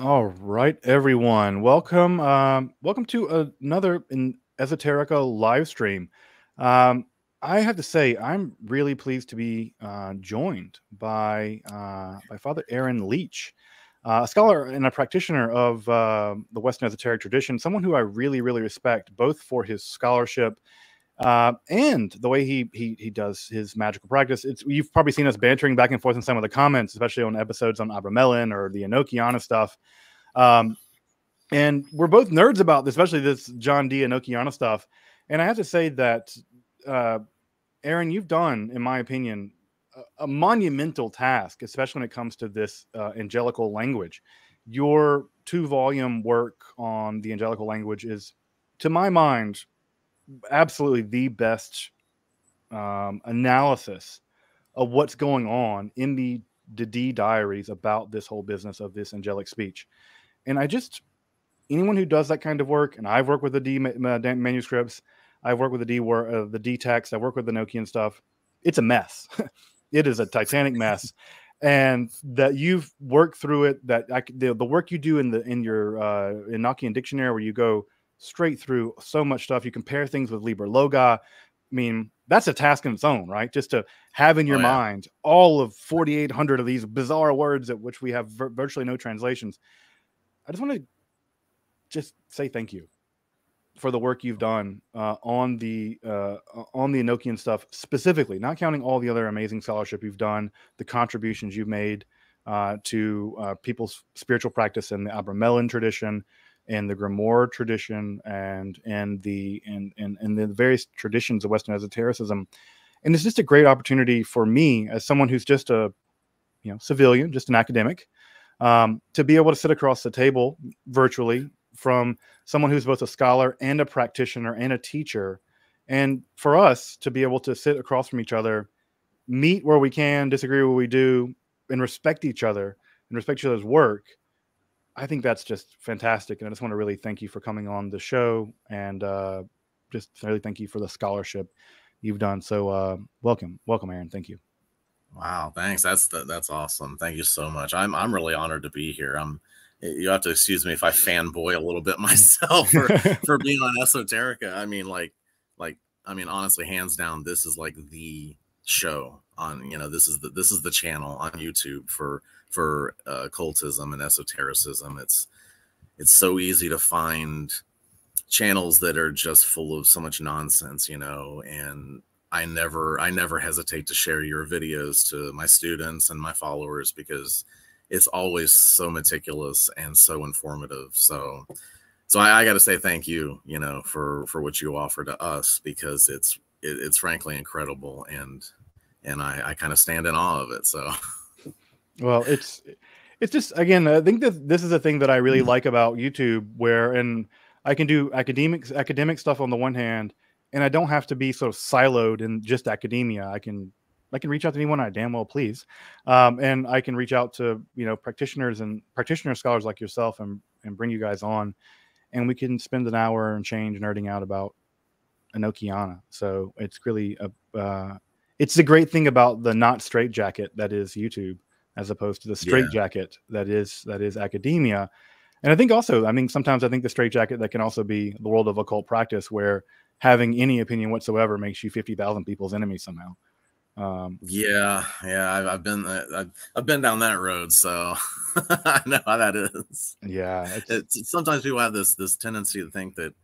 All right, everyone. Welcome. Um, welcome to another in Esoterica live stream. Um, I have to say, I'm really pleased to be uh, joined by uh, by Father Aaron Leitch, uh, a scholar and a practitioner of uh, the Western esoteric tradition. Someone who I really, really respect, both for his scholarship uh, and the way he he he does his magical practice. It's you've probably seen us bantering back and forth in some of the comments, especially on episodes on Abramelin or the Enochiana stuff. Um, and we're both nerds about this, especially this John Dee. Enochiana stuff. And I have to say that, uh, Aaron, you've done, in my opinion, a, a monumental task, especially when it comes to this uh, angelical language. Your two volume work on the angelical language is, to my mind, absolutely the best um, analysis of what's going on in the, the Dee diaries about this whole business of this angelic speech. And I just, anyone who does that kind of work, and I've worked with the Dee manuscripts, I've worked with the Dee work, uh, the Dee text, I work with the Nokia stuff. It's a mess. it is a titanic mess. And that you've worked through it, that I, the, the work you do in the in your uh, Enochian dictionary, where you go straight through so much stuff. You compare things with Liber Loagaeth. I mean, that's a task in its own, right? Just to have in your oh, yeah. mind all of 4,800 of these bizarre words at which we have vir- virtually no translations. I just want to just say thank you for the work you've done uh, on the uh, on the Enochian stuff specifically, not counting all the other amazing scholarship you've done, the contributions you've made uh, to uh, people's spiritual practice in the Abramelin tradition, and the Grimoire tradition and and the and, and and the various traditions of Western esotericism. And it's just a great opportunity for me as someone who's just a you know civilian, just an academic, um, to be able to sit across the table virtually from someone who's both a scholar and a practitioner and a teacher. And for us to be able to sit across from each other, meet where we can, disagree where we do, and respect each other and respect each other's work I think that's just fantastic. And I just want to really thank you for coming on the show and uh, just really thank you for the scholarship you've done. So uh, welcome, welcome, Aaron. Thank you. Wow, thanks. That's the, that's awesome. Thank you so much. I'm I'm really honored to be here. I'm you have to excuse me if I fanboy a little bit myself for, for being on Esoterica. I mean, like like I mean, honestly, hands down, this is like the show on you know this is the this is the channel on YouTube for for uh, occultism and esotericism. It's it's so easy to find channels that are just full of so much nonsense, you know, and I never I never hesitate to share your videos to my students and my followers because it's always so meticulous and so informative. So so I, I got to say thank you, you know, for for what you offer to us because it's it, it's frankly incredible and and I, I kind of stand in awe of it. So Well, it's it's just again, I think that this is a thing that I really mm-hmm. like about YouTube, where and I can do academic academic stuff on the one hand, and I don't have to be sort of siloed in just academia. I can I can reach out to anyone I damn well please, um, and I can reach out to you know practitioners and practitioner scholars like yourself and and bring you guys on, and we can spend an hour and change nerding out about Enochiana. So it's really a uh, it's the great thing about the not straight jacket that is YouTube as opposed to the straitjacket yeah. that is that is academia. And I think also, I mean, sometimes I think the straight jacket that can also be the world of occult practice, where having any opinion whatsoever makes you fifty thousand people's enemy somehow. Um, yeah, yeah, I've, I've been uh, I've, I've, been down that road, so I know how that is. Yeah, it's, it's, sometimes people have this this tendency to think that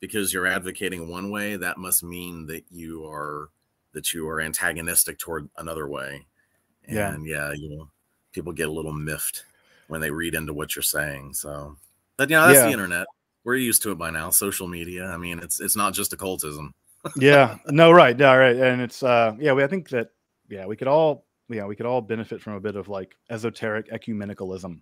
because you're advocating one way, that must mean that you are that you are antagonistic toward another way. And yeah, yeah you know, people get a little miffed when they read into what you're saying. So, but you know, that's yeah. the internet. We're used to it by now. Social media. I mean, it's it's not just occultism. yeah. No. Right. Yeah. Right. And it's uh. Yeah. We, I think that. Yeah. We could all. Yeah. We could all benefit from a bit of like esoteric ecumenicalism.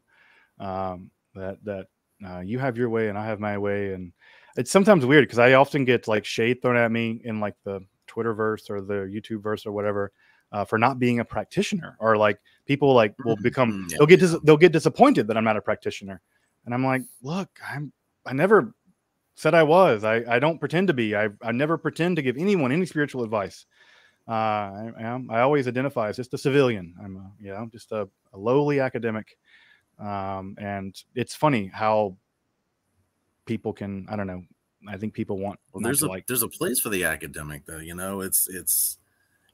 Um. That that uh, you have your way and I have my way, and it's sometimes weird because I often get like shade thrown at me in like the Twitterverse or the YouTube verse or whatever uh, for not being a practitioner or like people like will become mm, yeah, they'll get dis- they'll get disappointed that I'm not a practitioner. And I'm like look I'm I never said I was. I, I don't pretend to be. I, I never pretend to give anyone any spiritual advice. Uh, I, am I always identify as just a civilian. I'm a, you know just a, a lowly academic. Um, and it's funny how people can, I don't know, I think people want well, there's a like there's a place for the academic though, you know, it's it's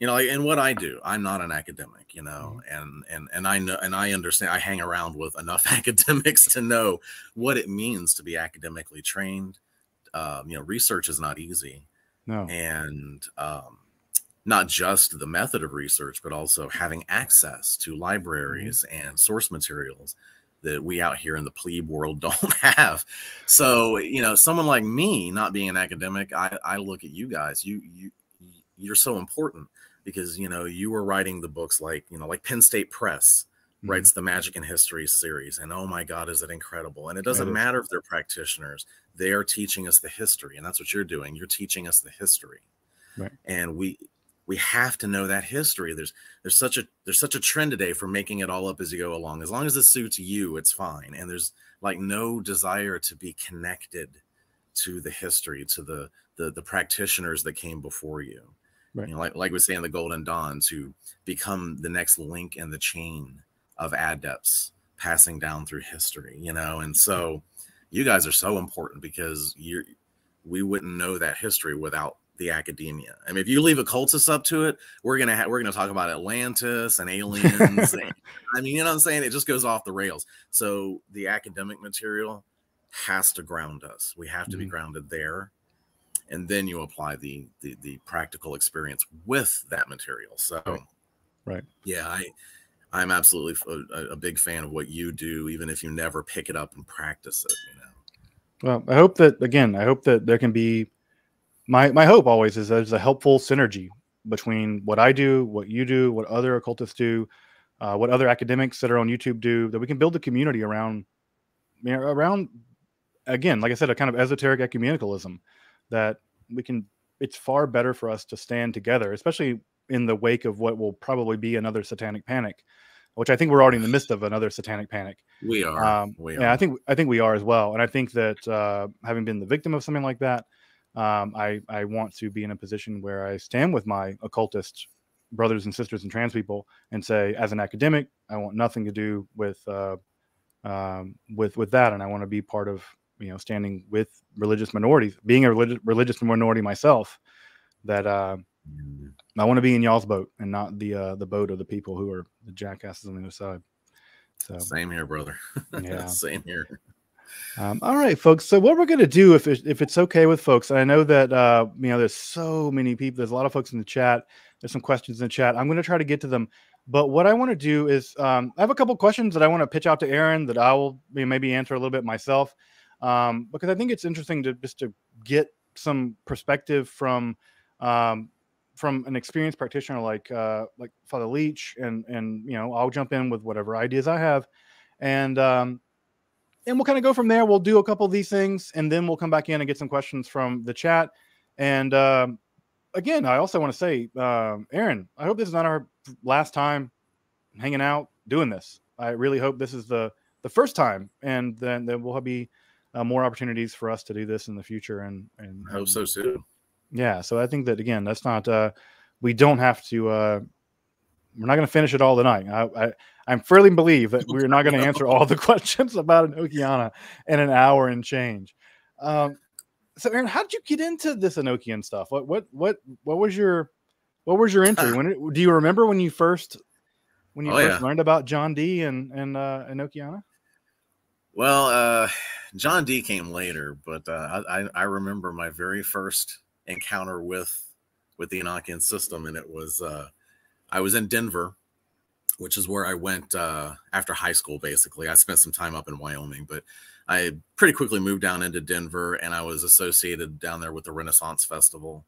you know, and what I do, I'm not an academic, you know, mm-hmm. and and and I know and I understand. I hang around with enough academics to know what it means to be academically trained. Um, you know, research is not easy, no, and um, not just the method of research, but also having access to mm-hmm. libraries mm-hmm. and source materials that we out here in the plebe world don't have. So, you know, someone like me, not being an academic, I, I look at you guys. You you you're so important because you know you were writing the books like you know like Penn State Press mm-hmm. writes the Magic and History series, and oh my God, is it incredible? And it doesn't matter if they're practitioners; they are teaching us the history, and that's what you're doing. You're teaching us the history, right. and we we have to know that history. There's there's such a there's such a trend today for making it all up as you go along. As long as it suits you, it's fine. And there's like no desire to be connected to the history, to the the, the practitioners that came before you. Right. You know, like like we say in the Golden Dawn, to become the next link in the chain of adepts passing down through history, you know. And so you guys are so important because you we wouldn't know that history without the academia. I mean, if you leave occultists up to it, we're gonna ha- we're gonna talk about Atlantis and aliens. and, I mean, you know what I'm saying? It just goes off the rails. So the academic material has to ground us. We have to mm-hmm. be grounded there and then you apply the, the the practical experience with that material so right, right. yeah i i'm absolutely a, a, big fan of what you do even if you never pick it up and practice it you know well i hope that again i hope that there can be my my hope always is there's a helpful synergy between what i do what you do what other occultists do uh, what other academics that are on youtube do that we can build a community around you know, around again like i said a kind of esoteric ecumenicalism that we can it's far better for us to stand together especially in the wake of what will probably be another satanic panic which i think we're already in the midst of another satanic panic. We are. Um, we are. yeah i think i think we are as well. And i think that uh, having been the victim of something like that um, I, I want to be in a position where I stand with my occultist brothers and sisters and trans people and say, as an academic, I want nothing to do with uh, um, with with that, and I want to be part of you know standing with religious minorities being a religious, religious minority myself that uh, i want to be in y'all's boat and not the uh, the boat of the people who are the jackasses on the other side. So same here brother. Yeah. Same here um, all right folks. So what we're going to do if, it, if it's okay with folks i know that uh, you know there's so many people there's a lot of folks in the chat. There's some questions in the chat. I'm going to try to get to them. But what I want to do is um, I have a couple questions that I want to pitch out to Aaron that I will maybe answer a little bit myself. Um, because I think it's interesting to just to get some perspective from um, from an experienced practitioner like uh, like Father Leitch, and and you know I'll jump in with whatever ideas I have, and um, and we'll kind of go from there. We'll do a couple of these things, and then we'll come back in and get some questions from the chat. And um, again, I also want to say, uh, Aaron, I hope this is not our last time hanging out doing this. I really hope this is the the first time, and then then we'll be uh, more opportunities for us to do this in the future. And and I hope so too. Yeah, so I think that again, that's not. Uh, we don't have to. Uh, we're not going to finish it all tonight. I, I am firmly believe that we're not going to answer all the questions about Enochiana in an hour and change. Um, so, Aaron, how did you get into this Enochian stuff? What what what what was your what was your entry? When it, do you remember when you first when you oh, first yeah. learned about John Dee and and uh, Enochiana? Well, uh, John Dee came later, but uh, I, I remember my very first encounter with with the Enochian system, and it was uh, I was in Denver, which is where I went uh, after high school. Basically, I spent some time up in Wyoming, but I pretty quickly moved down into Denver, and I was associated down there with the Renaissance Festival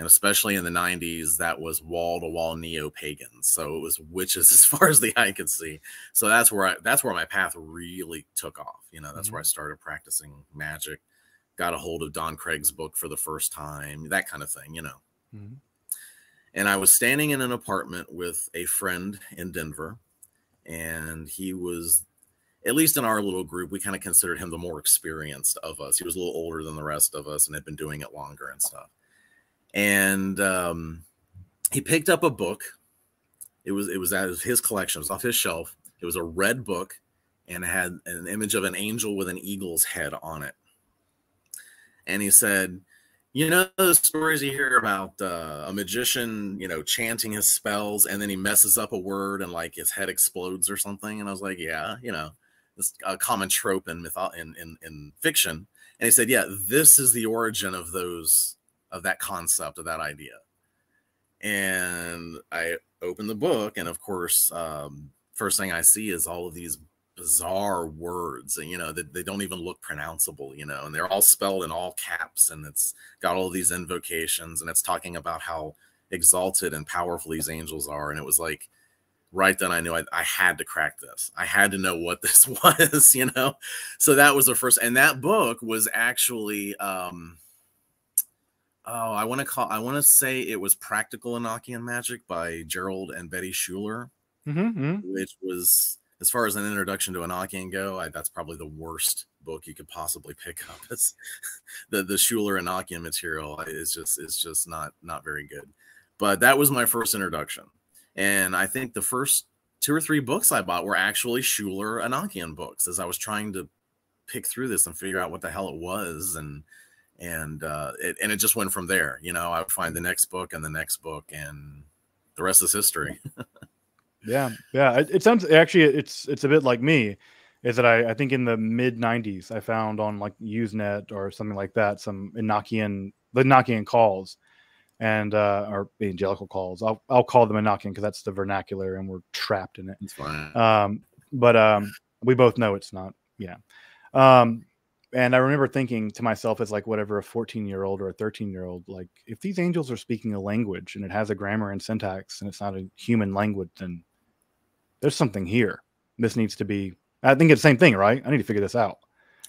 and especially in the 90s that was wall-to-wall neo-pagans so it was witches as far as the eye could see so that's where i that's where my path really took off you know that's mm-hmm. where i started practicing magic got a hold of don kraig's book for the first time that kind of thing you know mm-hmm. And i was standing in an apartment with a friend in denver and he was at least in our little group we kind of considered him the more experienced of us he was a little older than the rest of us and had been doing it longer and stuff and um, he picked up a book. It was it was out of his collection. It was off his shelf. It was a red book, and had an image of an angel with an eagle's head on it. And he said, you know those stories you hear about uh, a magician, you know, chanting his spells and then he messes up a word and like his head explodes or something. And I was like, yeah, you know, it's a common trope in myth in, in in fiction. And he said, yeah, this is the origin of those of that concept of that idea. And I opened the book, and of course, um, first thing I see is all of these bizarre words you know that they don't even look pronounceable you know and they're all spelled in all caps and it's got all these invocations and it's talking about how exalted and powerful these angels are and it was like right then i knew I, I had to crack this. I had to know what this was you know? So that was the first and that book was actually um oh i want to call i want to say it was practical enochian magic by gerald and betty schueler. Mm-hmm, mm-hmm. which was as far as an introduction to Enochian go, I, that's probably the worst book you could possibly pick up. It's the the Schueler Enochian material is just is just not not very good. But that was my first introduction, and I think the first two or three books I bought were actually Schueler Enochian books. As I was trying to pick through this and figure out what the hell it was, and and uh, it, and it just went from there. You know, I would find the next book and the next book, and the rest is history. Yeah, yeah. It, it, sounds actually it's it's a bit like me. Is that I, I think in the mid '90s I found on like Usenet or something like that some Enochian the Enochian calls, and uh, or angelical calls. I'll I'll call them Enochian because that's the vernacular and we're trapped in it. It's fine. Um, but um, we both know it's not. Yeah. Um, and I remember thinking to myself as like whatever a 14 year old or a 13 year old, like if these angels are speaking a language and it has a grammar and syntax and it's not a human language, then there's something here. This needs to be. I think it's the same thing, right? I need to figure this out.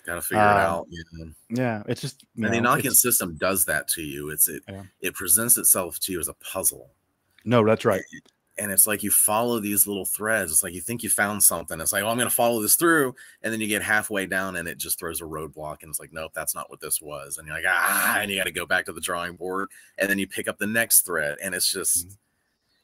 Got to figure uh, it out. Yeah. yeah, it's just and know, the Enochian system does that to you. It's it yeah. it presents itself to you as a puzzle. No, that's right. And, and it's like you follow these little threads. It's like you think you found something. It's like, oh, I'm going to follow this through, and then you get halfway down, and it just throws a roadblock, and it's like, nope, that's not what this was. And you're like, ah, and you got to go back to the drawing board, and then you pick up the next thread, and it's just. Mm-hmm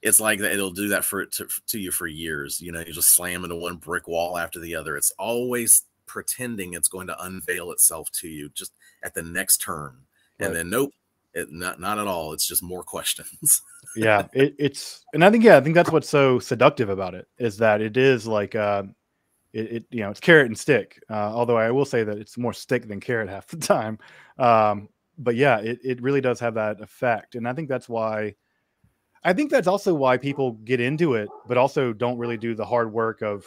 it's like that it'll do that for to, to you for years you know you just slam into one brick wall after the other. It's always pretending it's going to unveil itself to you just at the next turn and then nope it, not not at all it's just more questions. Yeah it, it's and i think yeah i think that's what's so seductive about it is that it is like uh it, it you know it's carrot and stick uh, although i will say that it's more stick than carrot half the time um but yeah it, it really does have that effect and i think that's why I think that's also why people get into it, but also don't really do the hard work of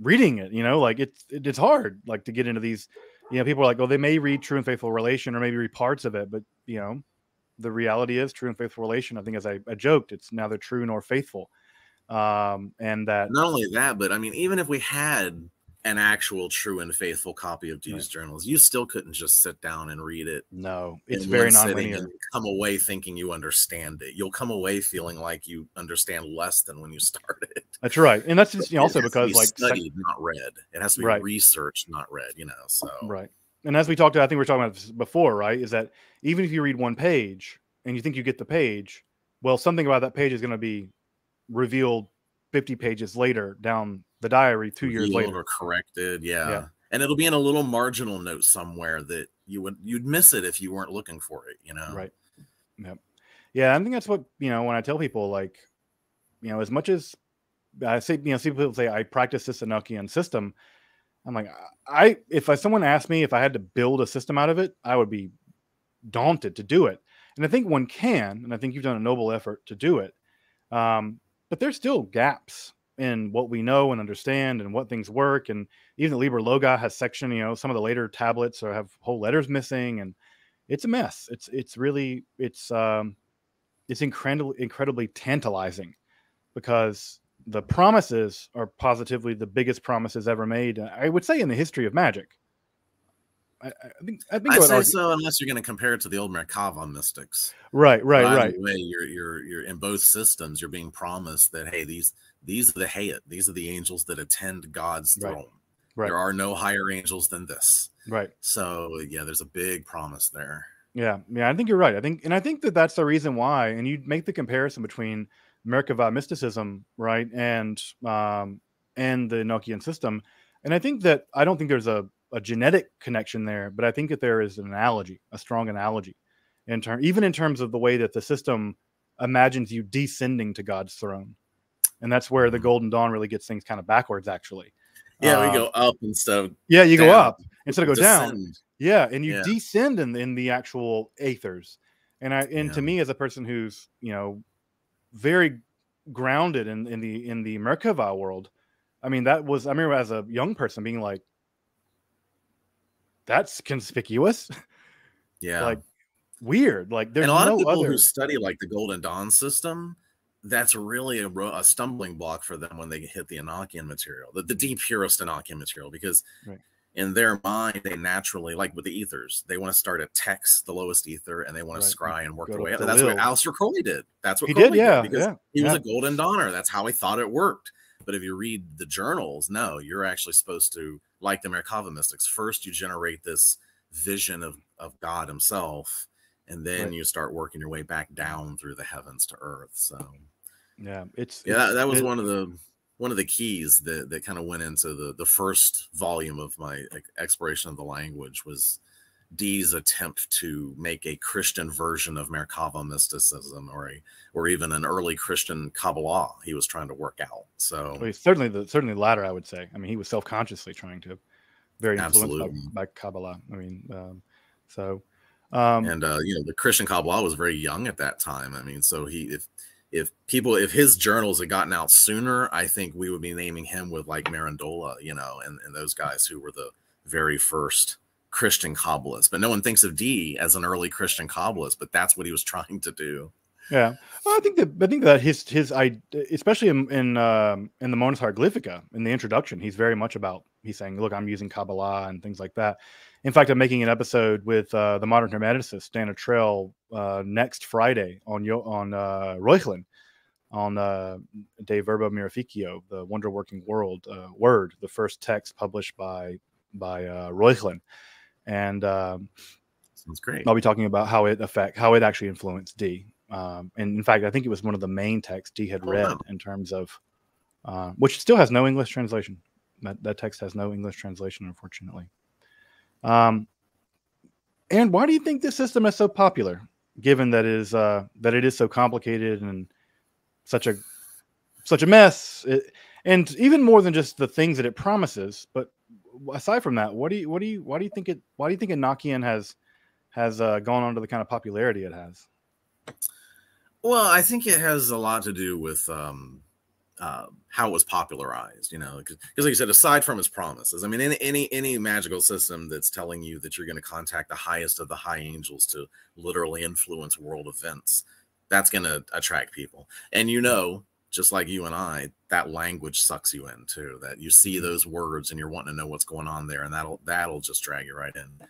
reading it. You know, like it's it's hard, like to get into these. You know, people are like, oh, they may read True and Faithful Relation or maybe read parts of it, but you know, the reality is True and Faithful Relation. I think, as I, I joked, it's neither true nor faithful. Um, and that not only that, but I mean, even if we had an actual true and faithful copy of these right. journals. You still couldn't just sit down and read it. No, it's very nonlinear. come away thinking you understand it. You'll come away feeling like you understand less than when you started. That's right, and that's just you know, also because be like studied, not read. It has to be right. researched, not read. You know, so right. And as we talked, about, I think we were talking about this before, right? Is that even if you read one page and you think you get the page, well, something about that page is going to be revealed 50 pages later down the diary two years later or corrected yeah. yeah. and it'll be in a little marginal note somewhere that you would you'd miss it if you weren't looking for it you know right yep. yeah i think that's what you know when i tell people like you know as much as i say you know see people say i practice this enochian system i'm like i if I, someone asked me if i had to build a system out of it i would be daunted to do it and i think one can and i think you've done a noble effort to do it um, but there's still gaps in what we know and understand and what things work. And even the Liber Loagaeth has section, you know, some of the later tablets or have whole letters missing and it's a mess. It's it's really it's um it's incredibly incredibly tantalizing because the promises are positively the biggest promises ever made. I would say in the history of magic. I, I think I think I'd say argue. so, unless you're going to compare it to the old Merkava mystics. Right, right, right. Way, you're you're you're in both systems. You're being promised that hey, these these are the Hayat. These are the angels that attend God's throne. Right. Right. There are no higher angels than this. Right. So yeah, there's a big promise there. Yeah, yeah, I think you're right. I think, and I think that that's the reason why. And you make the comparison between Merkava mysticism, right, and um, and the Enochian system. And I think that I don't think there's a, a genetic connection there, but I think that there is an analogy, a strong analogy, in term even in terms of the way that the system imagines you descending to God's throne, and that's where the. Golden Dawn really gets things kind of backwards, actually. Yeah, we Um, go up instead of Yeah, you go up instead of go down. Yeah, and you Yeah. descend in in the actual aethers. And I and to me as a person who's, you know, very grounded in in the in the Merkava world, I mean that was I remember as a young person being like that's conspicuous. Yeah. like weird. Like there's and a lot no of people other who study like the Golden Dawn system, that's really a, a stumbling block for them when they hit the Enochian material, the, the Dee purist Enochian material, because Right. in their mind, they naturally, like with the ethers, they want to start at Tex, the lowest ether, and they want Right. to scry and work Go their way up. the That's what. Aleister Crowley did. That's what He Crowley did, yeah, because yeah. he was yeah. a Golden Donner. That's how he thought it worked. But if you read the journals, no, you're actually supposed to, like the Merkava mystics, first you generate this vision of, of God himself, and then Right. you start working your way back down through the heavens to earth. So Yeah, it's yeah, that, it's- that was it- one of the one of the keys that, that kind of went into the the first volume of my exploration of the language was Dee's attempt to make a Christian version of Merkava mysticism or a or even an early Christian Kabbalah he was trying to work out. So well, certainly the certainly the latter, I would say. I mean, he was self consciously trying to very influenced by, by Kabbalah. I mean, um, so um, and uh, you know the Christian Kabbalah was very young at that time. I mean, so he if if people if his journals had gotten out sooner, I think we would be naming him with like Mirandola, you know, and, and those guys who were the very first Christian Kabbalists. But no one thinks of Dee as an early Christian Kabbalist, but that's what he was trying to do. Yeah, well, I think that I think that his his I especially in in um, in the Monas Hieroglyphica in the introduction, he's very much about he's saying, look, I'm using Kabbalah and things like that. In fact, I'm making an episode with uh, the modern hermeticist Dan Attrell uh, next Friday on Yo- on uh, Reuchlin on uh, De Verbo Mirifico, the Wonder Working World uh, Word, the first text published by by uh, Reuchlin, and um, Sounds great. I'll be talking about how it affect how it actually influenced Dee. Um, and in fact, I think it was one of the main texts Dee had Oh, read wow. in terms of, uh, which still has no English translation. That that text has no English translation, unfortunately. Um, and why do you think this system is so popular, given that it is uh, that it is so complicated and such a such a mess? It, and even more than just the things that it promises, but aside from that, what do you what do you why do you think it why do you think Enochian has has uh, gone on to the kind of popularity it has? Well, I think it has a lot to do with um, uh, how it was popularized. You know, because like you said, aside from its promises, I mean, any any any magical system that's telling you that you're going to contact the highest of the high angels to literally influence world events, that's going to attract people. And you know, just like you and I, that language sucks you in too. That you see those words and you're wanting to know what's going on there, and that'll that'll just drag you right in.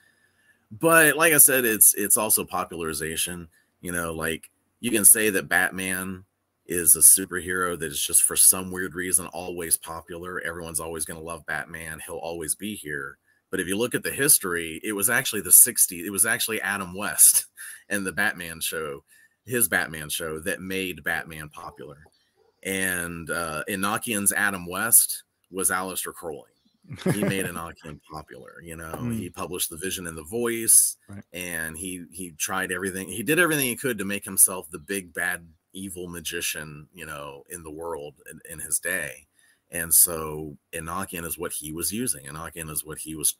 But like I said, it's it's also popularization. You know, like you can say that Batman is a superhero that is just for some weird reason always popular. Everyone's always going to love Batman. He'll always be here. But if you look at the history, it was actually the 60s. It was actually Adam West and the Batman show, his Batman show, that made Batman popular. And uh, Enochian's Adam West was Aleister Crowley. he made Enochian popular. You know, Mm. he published the Vision and the Voice, Right. and he he tried everything. He did everything he could to make himself the big bad evil magician. You know, in the world in, in his day. And so Enochian is what he was using. Enochian is what he was.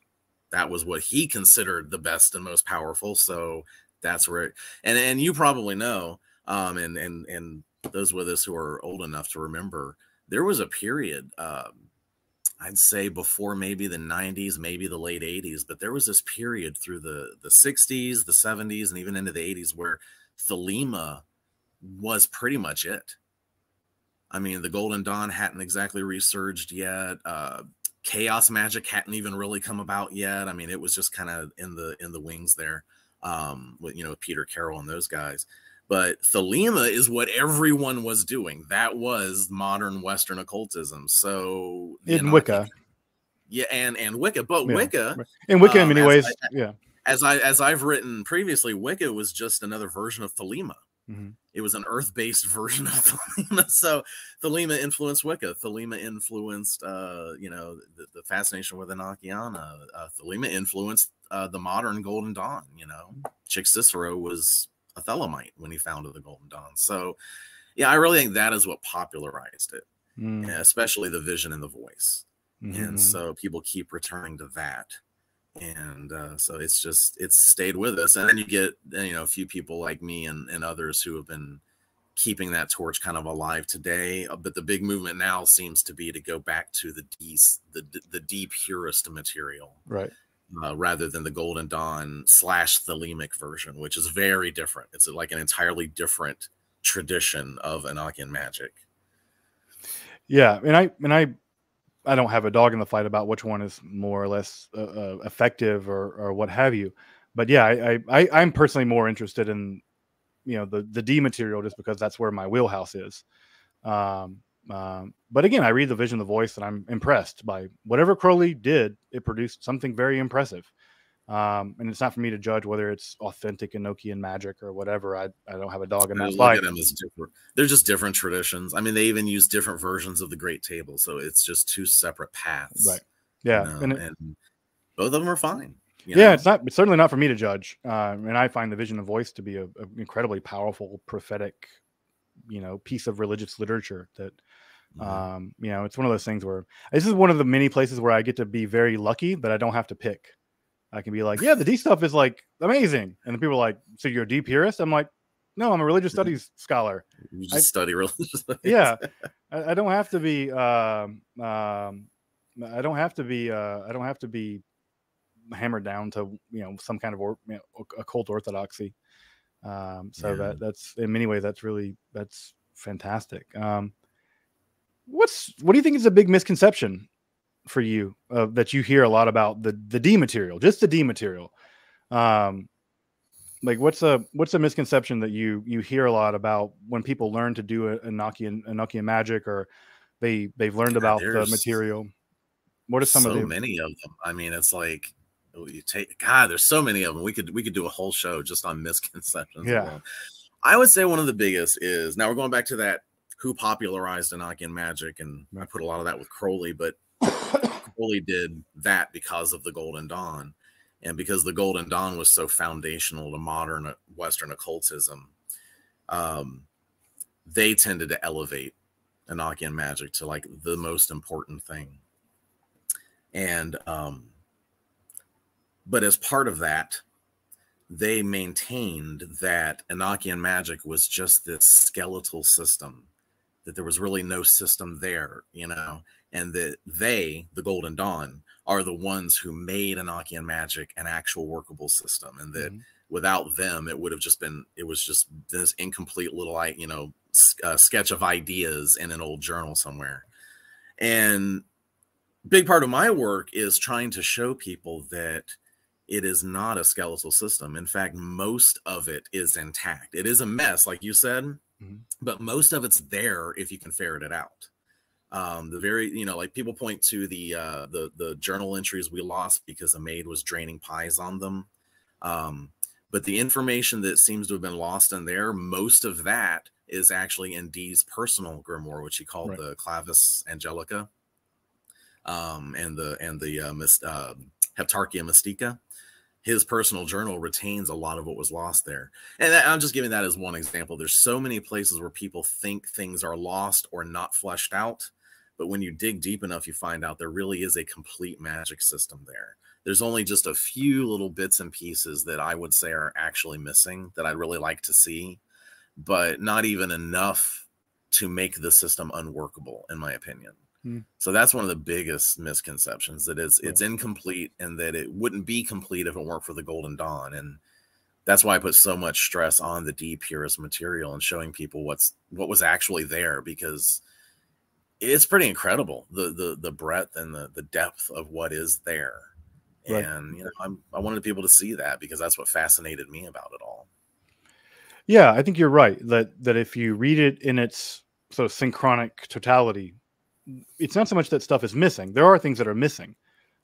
That was what he considered the best and most powerful. So that's where. It, and and you probably know. Um, and and and those with us who are old enough to remember, there was a period. Um, I'd say before maybe the 90s, maybe the late 80s, but there was this period through the the 60s, the 70s, and even into the 80s where Thelema was pretty much it. I mean, the Golden Dawn hadn't exactly resurged yet. Uh, Chaos Magic hadn't even really come about yet. I mean, it was just kind of in the in the wings there, um, with you know Peter Carroll and those guys. But Thelema is what everyone was doing. That was modern Western occultism. So In Wicca, yeah, and and Wicca, but Yeah, Wicca, in Wicca, in Um, many as ways, I- yeah, as I as I've written previously, Wicca was just another version of Thelema. Mm-hmm. It was an earth-based version of Thelema. So Thelema influenced Wicca. Thelema influenced, uh, you know, the, the, fascination with Enochiana. Uh, Thelema influenced uh, the modern Golden Dawn. You know, Chick Cicero was a Thelemite when he founded the Golden Dawn. So, yeah, I really think that is what popularized it, mm. especially the vision and the voice. Mm-hmm. And so people keep returning to that and uh, so it's just it's stayed with us. And then you get you know a few people like me and, and others who have been keeping that torch kind of alive today. Uh, but the big movement now seems to be to go back to the Dee the, the Dee purist material right. uh, rather than the golden dawn slash thelemic version which is very different. It's like an entirely different tradition of enochian magic. Yeah and i and i I don't have a dog in the fight about which one is more or less uh, uh, effective or or what have you. But yeah, I, I I'm personally more interested in you know the the Dee material just because that's where my wheelhouse is. Um, um, but again, I read the vision, the voice, and I'm impressed by whatever Crowley did. It produced something very impressive. Um, and it's not for me to judge whether it's authentic Enochian magic or whatever. I, I don't have a dog in that fight. them as different. They're just different traditions. I mean, they even use different versions of the Great Table, so it's just two separate paths. Right. Yeah, you know? and, it, and, both of them are fine. yeah, know? it's not it's certainly not for me to judge. Uh, and I find the vision of voice to be a, a, incredibly powerful prophetic, you know, piece of religious literature that. Mm-hmm. Um, you know, it's one of those things where this is one of the many places where I get to be very lucky that I don't have to pick I can be like, yeah, the Dee stuff is like amazing. And the people are like, so you're a Dee purist? I'm like, no, I'm a religious studies scholar. You just I, study religious. yeah. I, I, don't have to be, um, um, I don't have to be, uh, I don't have to be hammered down to, you know, some kind of or, you know, occult orthodoxy. Um, so yeah. that that's in many ways, that's really, that's fantastic. Um, what's, what do you think is a big misconception for you uh, that you hear a lot about the the Dee material, just the Dee material. Um, like what's a what's a misconception that you you hear a lot about when people learn to do a, a Enochian Enochian magic or they they've learned about the material? What are some so of the many of them? I mean, it's like oh, you take God. There's so many of them. We could we could do a whole show just on misconceptions. Yeah, alone. I would say one of the biggest is now we're going back to that who popularized Enochian magic, and I put a lot of that with Crowley, but Crowley did that because of the Golden Dawn, and because the Golden Dawn was so foundational to modern uh, Western occultism. Um, they tended to elevate Enochian magic to like the most important thing, and um, but as part of that, they maintained that Enochian magic was just this skeletal system, that there was really no system there, you know, and that they, the Golden Dawn, are the ones who made Enochian magic an actual workable system, and that mm-hmm. without them, it would have just been it was just this incomplete little, you know, uh, sketch of ideas in an old journal somewhere. And big part of my work is trying to show people that it is not a skeletal system. In fact, most of it is intact. It is a mess, like you said, mm-hmm. but most of it's there if you can ferret it out um, the very you know like people point to the uh, the the journal entries we lost because a maid was draining pies on them um, but the information that seems to have been lost in there most of that is actually in dee's personal grimoire which he called right. the clavis angelica um, and the and the uh, uh, heptarchia mystica his personal journal retains a lot of what was lost there. And I'm just giving that as one example. There's so many places where people think things are lost or not fleshed out but when you dig deep enough, you find out there really is a complete magic system there. There's only just a few little bits and pieces that I would say are actually missing that I'd really like to see, but not even enough to make the system unworkable, in my opinion. Hmm. So that's one of the biggest misconceptions that is it's incomplete and that it wouldn't be complete if it weren't for the Golden Dawn. And that's why I put so much stress on the Dee purist material and showing people what's what was actually there because it's pretty incredible the the the breadth and the the depth of what is there. Right. And you know, I'm, I wanted people to see that because that's what fascinated me about it all. Yeah, I think you're right that that if you read it in its sort of synchronic totality, it's not so much that stuff is missing. There are things that are missing,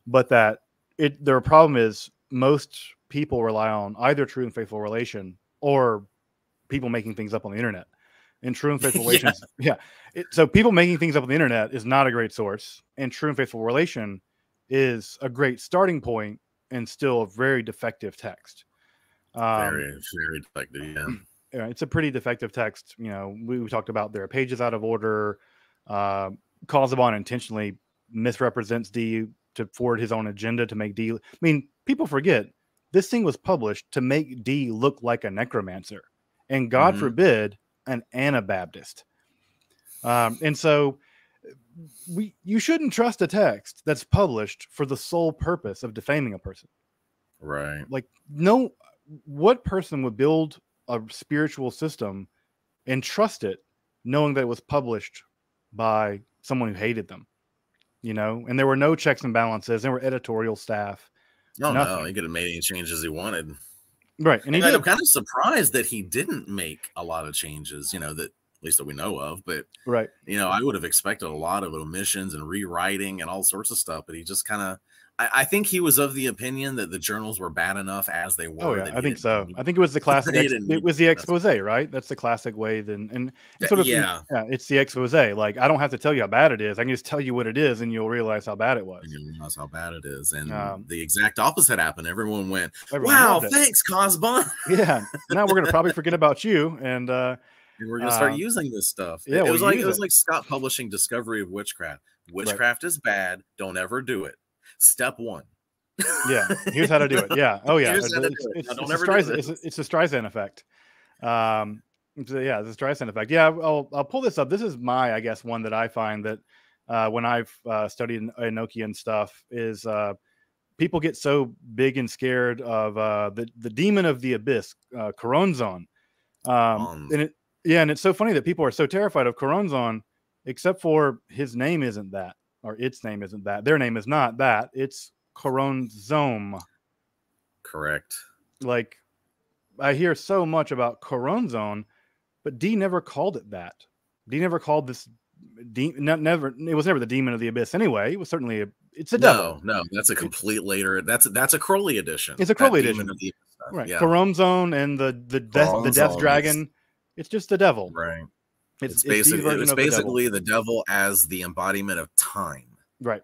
but that it their problem is most people rely on either true and faithful relation or people making things up on the internet. And true and faithful relations, yeah. yeah. It, so people making things up on the internet is not a great source, and true and faithful relation is a great starting point and still a very defective text. Um, very, very defective. Yeah. yeah. It's a pretty defective text. You know, we, we talked about there are pages out of order. Uh, Casaubon intentionally misrepresents Dee to forward his own agenda to make Dee. I mean, people forget this thing was published to make Dee look like a necromancer, and God mm-hmm. forbid an Anabaptist. Um, and so we you shouldn't trust a text that's published for the sole purpose of defaming a person. Right. Like no what person would build a spiritual system and trust it knowing that it was published by someone who hated them? You know, and there were no checks and balances, there were editorial staff. No, nothing. no, he could have made any changes he wanted. Right. And, and I'm kind of surprised that he didn't make a lot of changes, you know, that at least that we know of. But right, you know, I would have expected a lot of omissions and rewriting and all sorts of stuff. But he just kind of, I, I, think he was of the opinion that the journals were bad enough as they were. Oh yeah, I think so. I think it was the classic. Ex, it was the expose, right? That's the classic way. Then and, and sort of yeah, yeah, it's the expose. Like I don't have to tell you how bad it is. I can just tell you what it is, and you'll realize how bad it was. And you realize how bad it is. And um, the exact opposite happened. Everyone went, everyone "Wow, thanks, Casaubon." yeah. Now we're gonna probably forget about you and. uh and we're gonna start uh, using this stuff. Yeah, it, was like it was like Scot publishing Discovery of Witchcraft. Witchcraft right. is bad. Don't ever do it. Step one. yeah, here's how to do it. Yeah. Oh yeah. It's, it's, it's, it's, a Streisand, it's, it's a Streisand effect. Um, so yeah, the Streisand effect. Yeah, I'll I'll pull this up. This is my, I guess, one that I find that uh, when I've uh, studied Enochian stuff is uh, people get so big and scared of uh, the the demon of the abyss, uh, Choronzon. Um, and it yeah, and it's so funny that people are so terrified of Choronzon, except for his name isn't that, or its name isn't that. Their name is not that. It's Choronzom. Correct. Like, I hear so much about Choronzon, but Dee never called it that. Dee never called this. De- never. It was never the demon of the abyss. Anyway, it was certainly a. It's a no, devil. No, no, that's a complete later. That's that's a Crowley edition. It's a Crowley edition. Right. Yeah. Choronzon and the the death the death dragon. It's just the devil. Right. It's, it's basically it's basically the devil. the devil. as the embodiment of time. Right.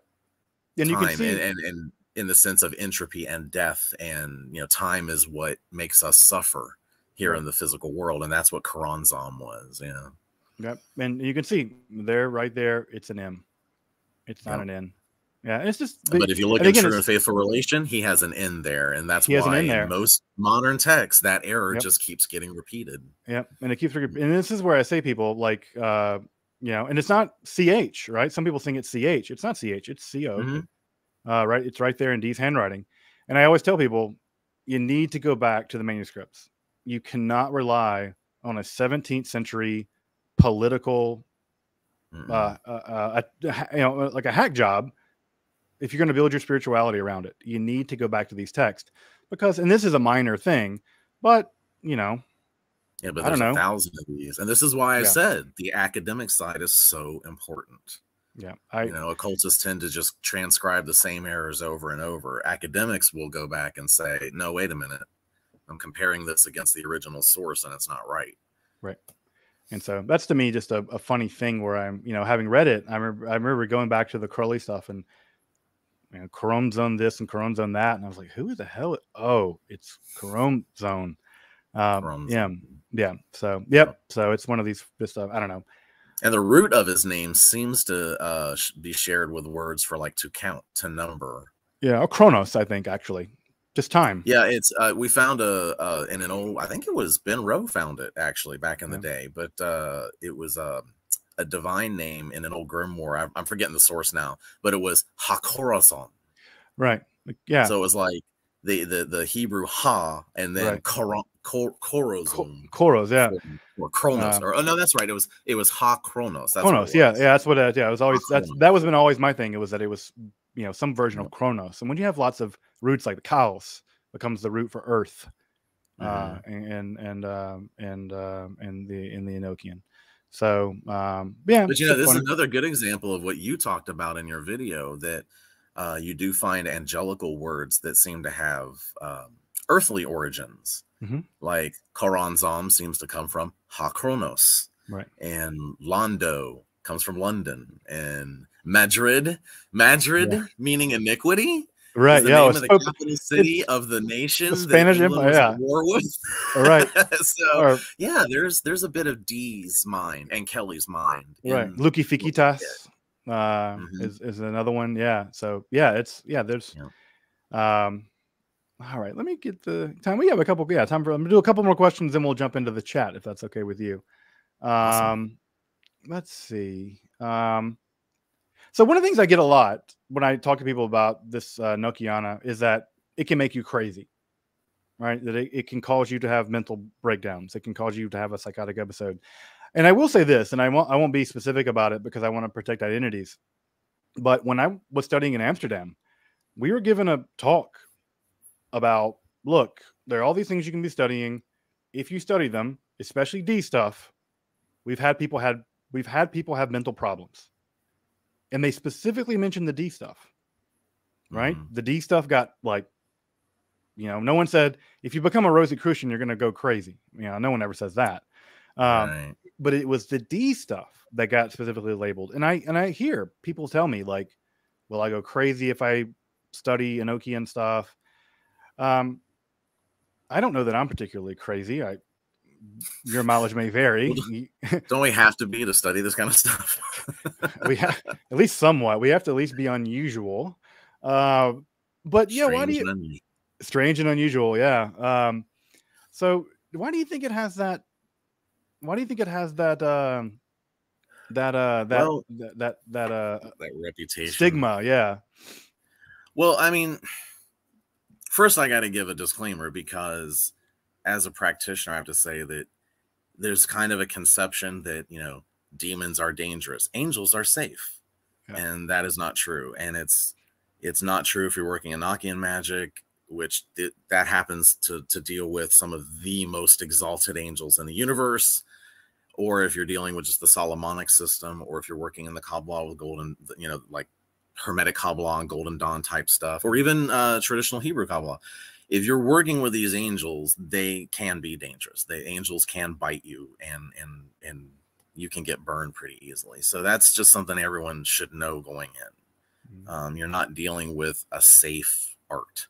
And time, you can see and, and, and in the sense of entropy and death, and you know, time is what makes us suffer here in the physical world, and that's what Choronzon was. Yeah. Yep. And you can see there, right there, it's an M. It's not yep. an N. Yeah, it's just. But if you look at again, true and faithful relation, he has an N there, and that's why in, most modern texts that error yep. just keeps getting repeated. Yep, and it keeps. And this is where I say people like, uh, you know, and it's not ch, right? Some people think it's ch. It's not ch. It's co. Mm-hmm. Uh, right. It's right there in Dee's handwriting, and I always tell people, you need to go back to the manuscripts. You cannot rely on a 17th century political, mm-hmm. uh, uh, uh, you know, like a hack job if you're going to build your spirituality around it, you need to go back to these texts because, and this is a minor thing, but you know, yeah, but there's a thousand of these, and this is why I yeah. said the academic side is so important. Yeah, I, you know, occultists tend to just transcribe the same errors over and over. Academics will go back and say, "No, wait a minute, I'm comparing this against the original source, and it's not right." Right. And so that's to me just a, a funny thing where I'm, you know, having read it, I remember I remember going back to the Crowley stuff and you know, Choronzon this and Choronzon that. And I was like, who the hell? Oh, it's Choronzon. Um, yeah. Yeah. So, yep. So it's one of these, just, uh, I don't know. And the root of his name seems to uh, be shared with words for like to count, to number. Yeah. Or Chronos, I think, actually. Just time. Yeah. It's, uh, we found a, uh, in an old, I think it was Ben Rowe found it actually back in yeah. the day, but uh, it was, uh, a divine name in an old grimoire. I'm forgetting the source now, but it was Hakorason. Right. Yeah. So it was like the the the Hebrew Ha and then right. Koros. Koros, yeah. Or, Kronos. Uh, or oh no, that's right. It was it was Ha Kronos. That's Kronos, yeah, yeah. That's what. It, yeah, it was always that's that was been always my thing. It was that it was you know some version of Kronos. And when you have lots of roots like the Chaos becomes the root for Earth, uh, mm-hmm. uh, and and um, and uh, and the in the Enochian. So um, yeah, but you know, this funny. is another good example of what you talked about in your video that uh, you do find angelical words that seem to have um, earthly origins. Mm-hmm. Like seems to come from Ha-Kronos. Right. And Londo comes from London. And Madrid, Madrid yeah. meaning iniquity. Right. The yeah. name of the capital city of the nation. The Spanish Empire. Yeah. War with. All right. so yeah, there's there's a bit of Dee's mind and Kelley's mind. Right. Luki Fikitas uh, mm-hmm. is is another one. Yeah. So yeah, it's yeah. There's. Yeah. Um. All right. Let me get the time. We have a couple. Yeah. Time for. I'm gonna do a couple more questions, then we'll jump into the chat if that's okay with you. Um. Awesome. Let's see. Um. So one of the things I get a lot when I talk to people about this uh, Enochiana is that it can make you crazy, right? That it, it, can cause you to have mental breakdowns. It can cause you to have a psychotic episode. And I will say this, and I won't I won't be specific about it because I want to protect identities. But when I was studying in Amsterdam, we were given a talk about look, there are all these things you can be studying. If you study them, especially Dee stuff, we've had people had we've had people have mental problems and they specifically mentioned the Dee stuff, right? Mm-hmm. The Dee stuff got like, you know, no one said if you become a Rosicrucian, you're going to go crazy. You know, no one ever says that. Um, right. But it was the Dee stuff that got specifically labeled, and I and I hear people tell me like, "Will I go crazy if I study Enochian stuff?" Um, I don't know that I'm particularly crazy. I your mileage may vary. Don't we have to be to study this kind of stuff? we have at least somewhat. We have to at least be unusual. Uh, but yeah, why do you and strange and unusual? Yeah. Um, so why do you think it has that? Why do you think it has that? Um, that uh that well, that that that uh that reputation stigma yeah well i mean first i got to give a disclaimer because as a practitioner, I have to say that there's kind of a conception that, you know, demons are dangerous, angels are safe. Yeah. And that is not true. And it's it's not true if you're working Enochian magic, which th- that happens to to deal with some of the most exalted angels in the universe, or if you're dealing with just the Solomonic system, or if you're working in the Kabbalah with golden, you know, like Hermetic Kabbalah and Golden Dawn type stuff, or even uh, traditional Hebrew Kabbalah if you're working with these angels, they can be dangerous. The angels can bite you and and and you can get burned pretty easily. So that's just something everyone should know going in. Mm-hmm. Um, you're not dealing with a safe art,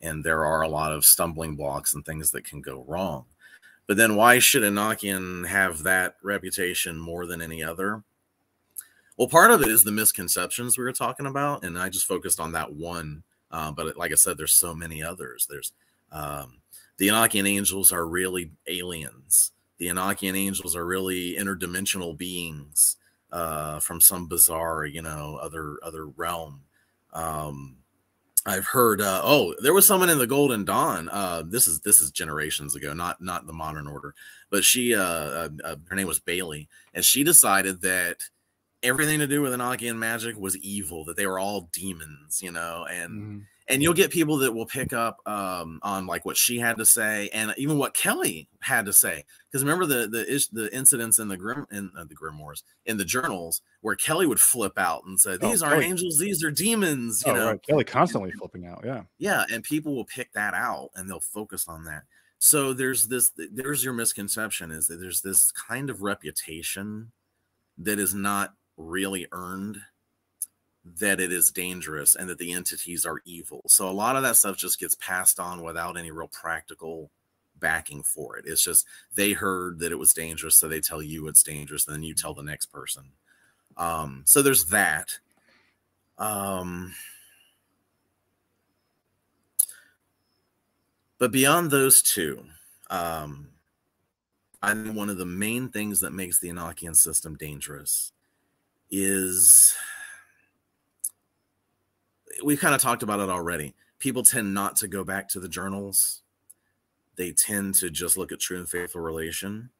and there are a lot of stumbling blocks and things that can go wrong. But then, why should Enochian have that reputation more than any other? Well, part of it is the misconceptions we were talking about, and I just focused on that one uh, but like I said, there's so many others. There's um, the Enochian angels are really aliens. The Enochian angels are really interdimensional beings uh, from some bizarre, you know, other other realm. Um, I've heard. Uh, oh, there was someone in the Golden Dawn. Uh, this is this is generations ago, not not the modern order. But she, uh, uh, uh her name was Bailey, and she decided that everything to do with Enochian magic was evil, that they were all demons, you know, and mm. and you'll get people that will pick up um, on like what she had to say and even what Kelley had to say. Because remember the the the incidents in the grim in uh, the grimoires in the journals where Kelley would flip out and say, oh, "These oh, aren't Kelley. angels, these are demons." You oh, know, right. Kelley constantly flipping out. Yeah, yeah, and people will pick that out and they'll focus on that. So there's this there's your misconception is that there's this kind of reputation that is not really earned that it is dangerous and that the entities are evil. So a lot of that stuff just gets passed on without any real practical backing for it. It's just they heard that it was dangerous, so they tell you it's dangerous, and then you tell the next person. Um, so there's that. Um, but beyond those two, um, I think one of the main things that makes the Enochian system dangerous is we've kind of talked about it already. People tend not to go back to the journals. They tend to just look at true and faithful relation,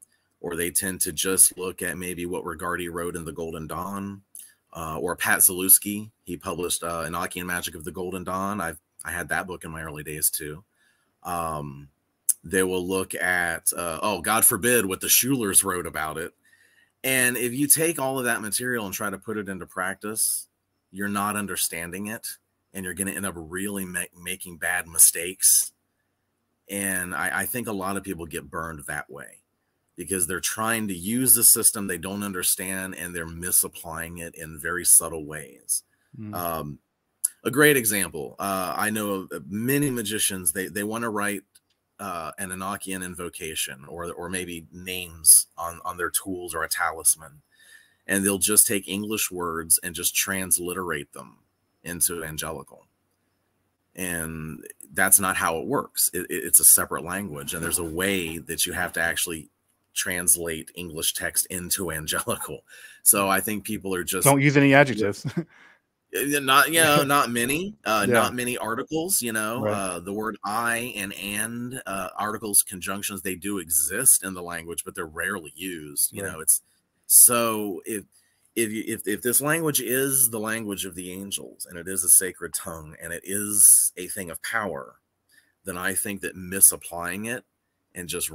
or they tend to just look at maybe what Regardie wrote in the Golden Dawn, uh, or Pat Zalewski. He published uh, Enochian Magic of the Golden Dawn. I've I had that book in my early days too. Um, they will look at uh, oh God forbid what the Schuelers wrote about it and if you take all of that material and try to put it into practice, you're not understanding it and you're going to end up really ma- making bad mistakes. And I, I think a lot of people get burned that way because they're trying to use the system they don't understand and they're misapplying it in very subtle ways. Mm. Um, a great example. Uh, I know many magicians. They they want to write uh, an Enochian invocation or or maybe names on on their tools or a talisman, and they'll just take English words and just transliterate them into angelical. And that's not how it works. It, it's a separate language, and there's a way that you have to actually translate English text into angelical. So I think people are just don't use any adjectives. not you know not many uh yeah. not many articles you know right. uh the word i and and uh articles conjunctions they do exist in the language but they're rarely used you right. know it's so if if, if if this language is the language of the angels and it is a sacred tongue and it is a thing of power then i think that misapplying it and just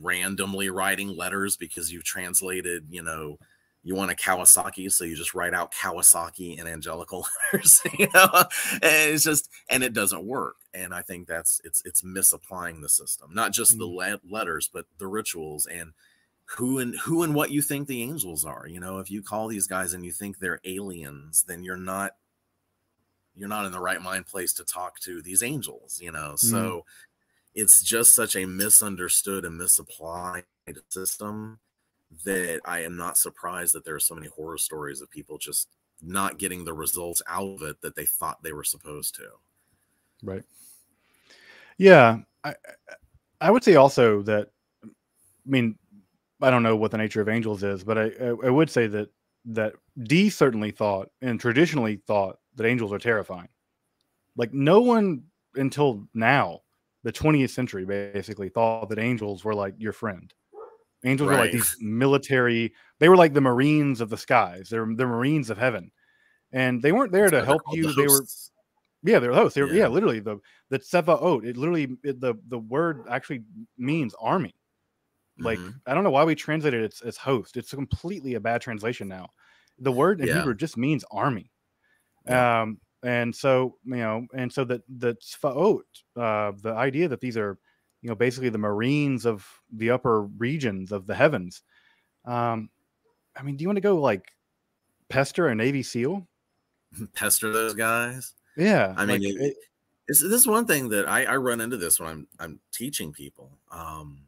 randomly writing letters because you've translated you know you want a Kawasaki, so you just write out Kawasaki in angelical letters, you know, and it's just and it doesn't work. And I think that's it's it's misapplying the system, not just the mm. le- letters, but the rituals and who and who and what you think the angels are. You know, if you call these guys and you think they're aliens, then you're not you're not in the right mind place to talk to these angels. You know, mm. so it's just such a misunderstood and misapplied system that I am not surprised that there are so many horror stories of people just not getting the results out of it that they thought they were supposed to. Right. Yeah, I I would say also that I mean I don't know what the nature of angels is, but I I would say that that Dee certainly thought and traditionally thought that angels are terrifying. Like no one until now, the 20th century basically thought that angels were like your friend. Angels right. were like these military. They were like the Marines of the skies. They're the Marines of heaven, and they weren't there to help you. The they were, yeah, they're hosts. They were, yeah. yeah. literally the the Tsevaot. It literally it, the the word actually means army. Like mm-hmm. I don't know why we translated it as, host. It's completely a bad translation now. The word in yeah. Hebrew just means army. Yeah. Um, and so you know, and so that the Tzfaot, uh, the idea that these are you know basically the marines of the upper regions of the heavens. Um i mean do you want to go like pester a navy seal? Pester those guys? Yeah i mean like, it, this is one thing that I, I run into this when i'm i'm teaching people um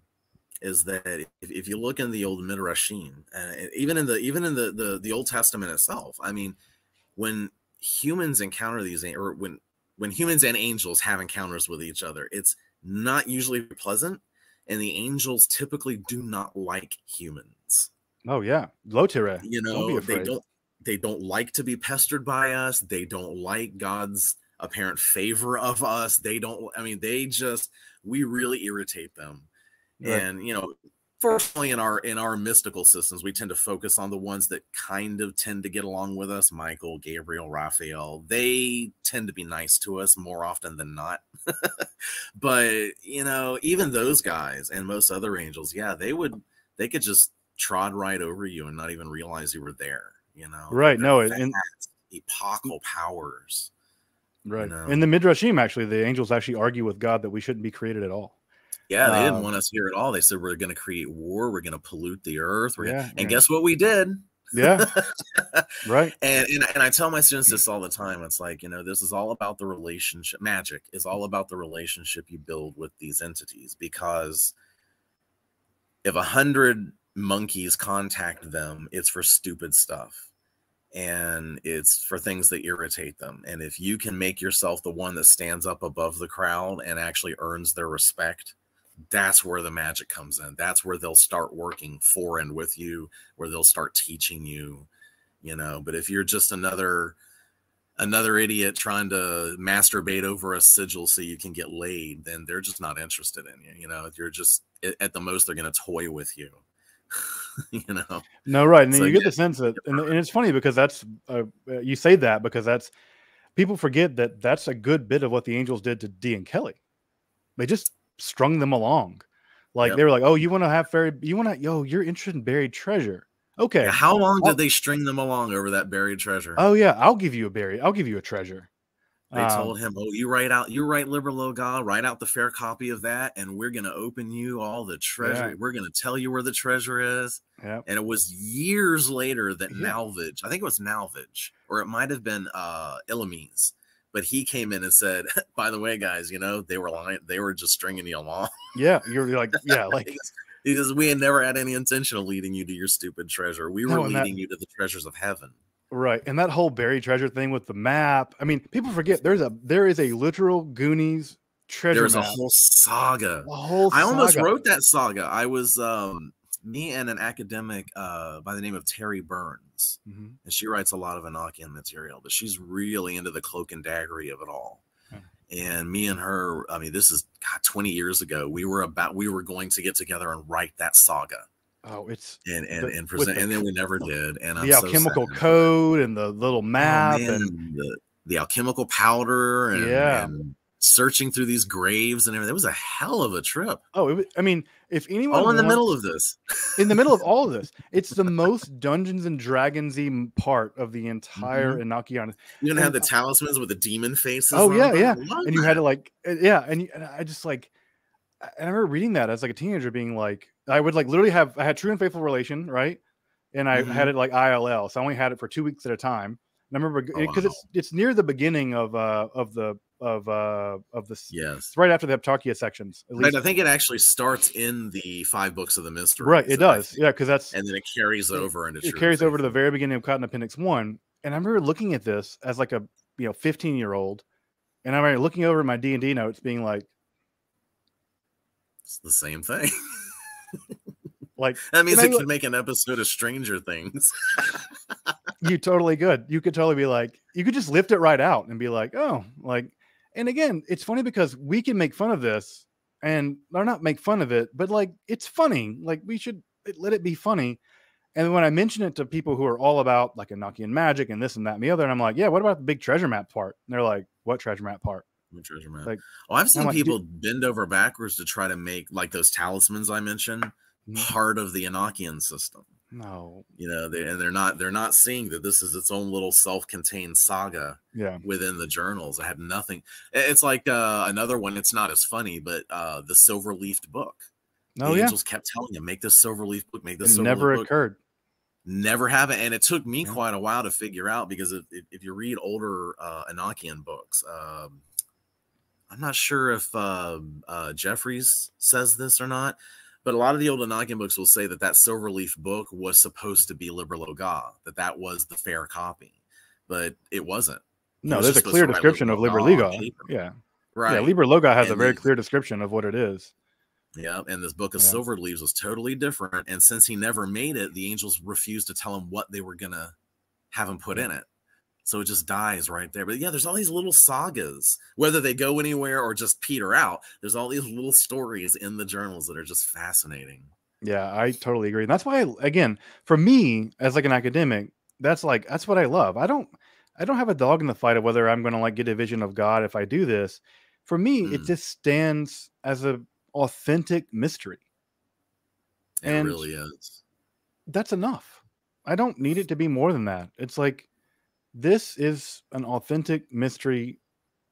is that if, if you look in the old midrashim and even in the even in the, the the old testament itself i mean when humans encounter these or when when humans and angels have encounters with each other it's not usually pleasant, and the angels typically do not like humans. Oh yeah, Lotire. You know, don't they don't they don't like to be pestered by us. They don't like God's apparent favor of us. They don't. I mean, they just we really irritate them. Right. And you know, fortunately in our in our mystical systems we tend to focus on the ones that kind of tend to get along with us michael gabriel raphael. They tend to be nice to us more often than not. But you know even those guys and most other angels yeah they would they could just trod right over you and not even realize you were there you know? Right no and epochal powers right you know? in the midrashim actually the angels actually argue with god that we shouldn't be created at all yeah, they didn't um, want us here at all. They said we're going to create war. We're going to pollute the earth. We're yeah, gonna... and yeah. guess what we did? Yeah, right. And, and and I tell my students this all the time. It's like you know, this is all about the relationship. Magic is all about the relationship you build with these entities. Because if a hundred monkeys contact them, it's for stupid stuff and it's for things that irritate them. And if you can make yourself the one that stands up above the crowd and actually earns their respect, that's where the magic comes in. That's where they'll start working for and with you, where they'll start teaching you, you know. But if you're just another another idiot trying to masturbate over a sigil so you can get laid, then they're just not interested in you. You know, if you're just at the most they're going to toy with you. you know. No, right, and so, you get yeah. the sense that, and, and, it's funny because that's uh, uh, you say that because that's people forget that that's a good bit of what the Angels did to Dee and Kelley. They just strung them along. Like yep. they were like, "Oh, you want to have fairy? You want to? Yo, you're interested in buried treasure? Okay. How long I'll, did they string them along over that buried treasure? Oh yeah, I'll give you a buried. I'll give you a treasure. They um, told him, "Oh, you write out, you write Liber Loagaeth, write out the fair copy of that, and we're going to open you all the treasure. Yeah. We're going to tell you where the treasure is." Yeah. And it was years later that yeah. Nalvage, I think it was Nalvage, or it might have been uh Elymes, but he came in and said, "By the way, guys, you know they were lying. They were just stringing you along." Yeah, you're like, yeah, like because we had never had any intention of leading you to your stupid treasure. We were no, leading that, you to the treasures of heaven. Right. And that whole buried treasure thing with the map. I mean, people forget there's a there is a literal Goonies treasure There's map. a whole saga. A whole I almost wrote that saga. I was um me and an academic uh by the name of Terry Burns. Mm-hmm. And she writes a lot of Enochian material, but she's really into the cloak and daggery of it all. And me and her, I mean, this is God, 20 years ago. We were about we were going to get together and write that saga. Oh, it's and and, the, and present, the, and then we never did. And the I'm alchemical so code and the little oh, map oh, man, and the, the alchemical powder and, yeah. and searching through these graves and everything. It was a hell of a trip. Oh, it, I mean, if anyone all in the middle of this, in the middle of all of this, it's the most Dungeons and Dragonsy part of the entire mm-hmm. You didn't have the talismans with the demon faces. Oh yeah, yeah, and you had to like, uh, yeah, and, and I just like, I remember reading that as like a teenager, being like, I would like literally have I had true and faithful relation, right? And I mm-hmm. had it like ILL, so I only had it for two weeks at a time. And I remember because oh, wow. it's it's near the beginning of uh of the of uh of this yes right after the Heptarchy sections. At least. I think it actually starts in the five books of the mystery. Right, it does. Yeah, because that's and then it carries over into it carries over to the very beginning of Cotton Appendix One. And I remember looking at this as like a you know 15 year old, and I remember looking over my D and D notes, being like, "It's the same thing." Like that means it could make an episode of Stranger Things. you totally could. You could totally be like, you could just lift it right out and be like, oh, like, and again, it's funny because we can make fun of this and or not make fun of it, but like it's funny. Like we should let it be funny. And when I mention it to people who are all about like Enochian magic and this and that and the other, and I'm like, yeah, what about the big treasure map part? And they're like, what treasure map part? treasure map? Like, oh, I've seen like, people bend over backwards to try to make like those talismans I mentioned mm-hmm. part of the Enochian system. No, you know, they and they're not they're not seeing that this is its own little self-contained saga. Yeah, within the journals, I had nothing. It's like uh, another one. It's not as funny, but uh, the silver leafed book. Oh the yeah, angels kept telling him, "Make this silver leaf book. Make this." It never occurred. Never have it, and it took me yeah. quite a while to figure out because if, if you read older uh, Enochian books, um, I'm not sure if uh, uh, Jeffries says this or not, but a lot of the old Enochian books will say that that Silver Leaf book was supposed to be Liber Loagaeth, that that was the fair copy, but it wasn't. No, there's a clear description of Liber Loagaeth. Yeah, right. Yeah, Liber Loagaeth has and a very clear description of what it is. Yeah, and this book of yeah. Silver Leaves was totally different. And since he never made it, the angels refused to tell him what they were gonna have him put in it. So it just dies right there. But yeah, there's all these little sagas, whether they go anywhere or just peter out. There's all these little stories in the journals that are just fascinating. Yeah, I totally agree. And that's why, again, for me as like an academic, that's like that's what I love. I don't, I don't have a dog in the fight of whether I'm going to like get a vision of God if I do this. For me, mm. it hmm. just stands as a authentic mystery. It and really is. That's enough. I don't need it to be more than that. It's like this is an authentic mystery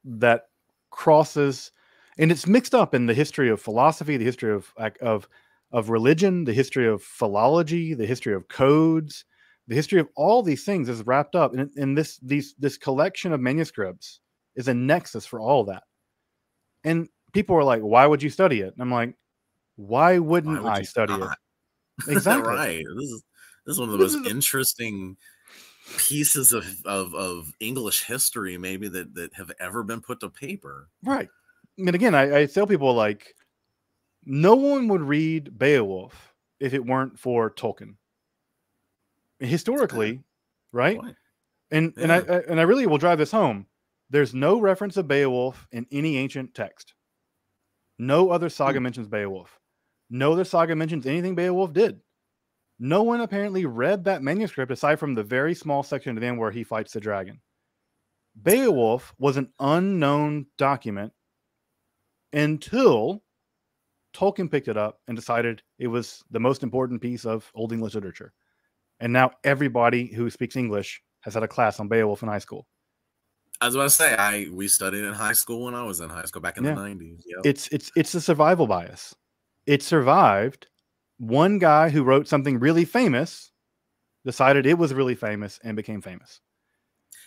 that crosses and it's mixed up in the history of philosophy the history of of of religion the history of philology the history of codes the history of all these things is wrapped up in, in this these this collection of manuscripts is a nexus for all that. And people are like why would you study it? And i'm like why wouldn't why would i study not? it exactly. Right. This is this is one of the most interesting pieces of, of, of English history maybe that, that have ever been put to paper. Right. And again, I, I tell people like no one would read Beowulf if it weren't for Tolkien. Historically, right? And yeah. and I, I and I really will drive this home. There's no reference of Beowulf in any ancient text. No other saga hmm. mentions Beowulf. No other saga mentions anything Beowulf did. No one apparently read that manuscript aside from the very small section at the end where he fights the dragon. Beowulf was an unknown document until Tolkien picked it up and decided it was the most important piece of Old English literature. And now everybody who speaks English has had a class on Beowulf in high school. I was about to say I we studied in high school when I was in high school back in Yeah. the nineties. Yep. It's it's it's a survival bias. It survived. One guy who wrote something really famous decided it was really famous and became famous.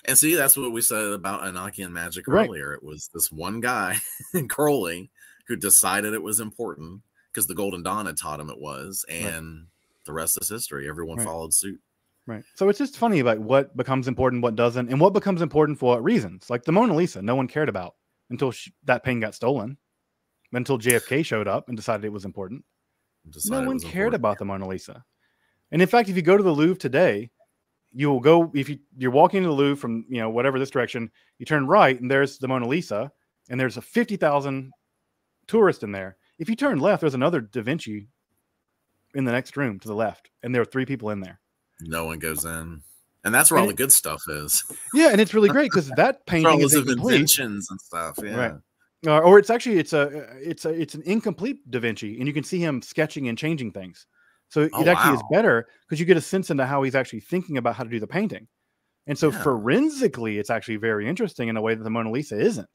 And see, that's what we said about Enochian magic Right. earlier. It was this one guy in Crowley who decided it was important because the Golden Dawn had taught him it was, and the rest is history. Everyone Right. followed suit. Right. So it's just funny like what becomes important, what doesn't, and what becomes important for what reasons. Like the Mona Lisa, no one cared about until sh that painting got stolen, until JFK showed up and decided it was important. No it one cared about the Mona Lisa. And in fact, if you go to the Louvre today, you will go if you you're walking to the Louvre from you know whatever this direction, you turn right and there's the Mona Lisa, and there's a fifty thousand tourists in there. If you turn left, there's another Da Vinci in the next room to the left, and there are three people in there. No one goes in, and that's where all And the good stuff is. Yeah, and it's really great because that That's where all painting is inventions and stuff. Yeah. Right. Uh, or it's actually it's a it's a it's an incomplete Da Vinci, and you can see him sketching and changing things. So it Oh, actually is better because you get a sense into how he's actually thinking about how to do the painting. And so Yeah. forensically, it's actually very interesting in a way that the Mona Lisa isn't.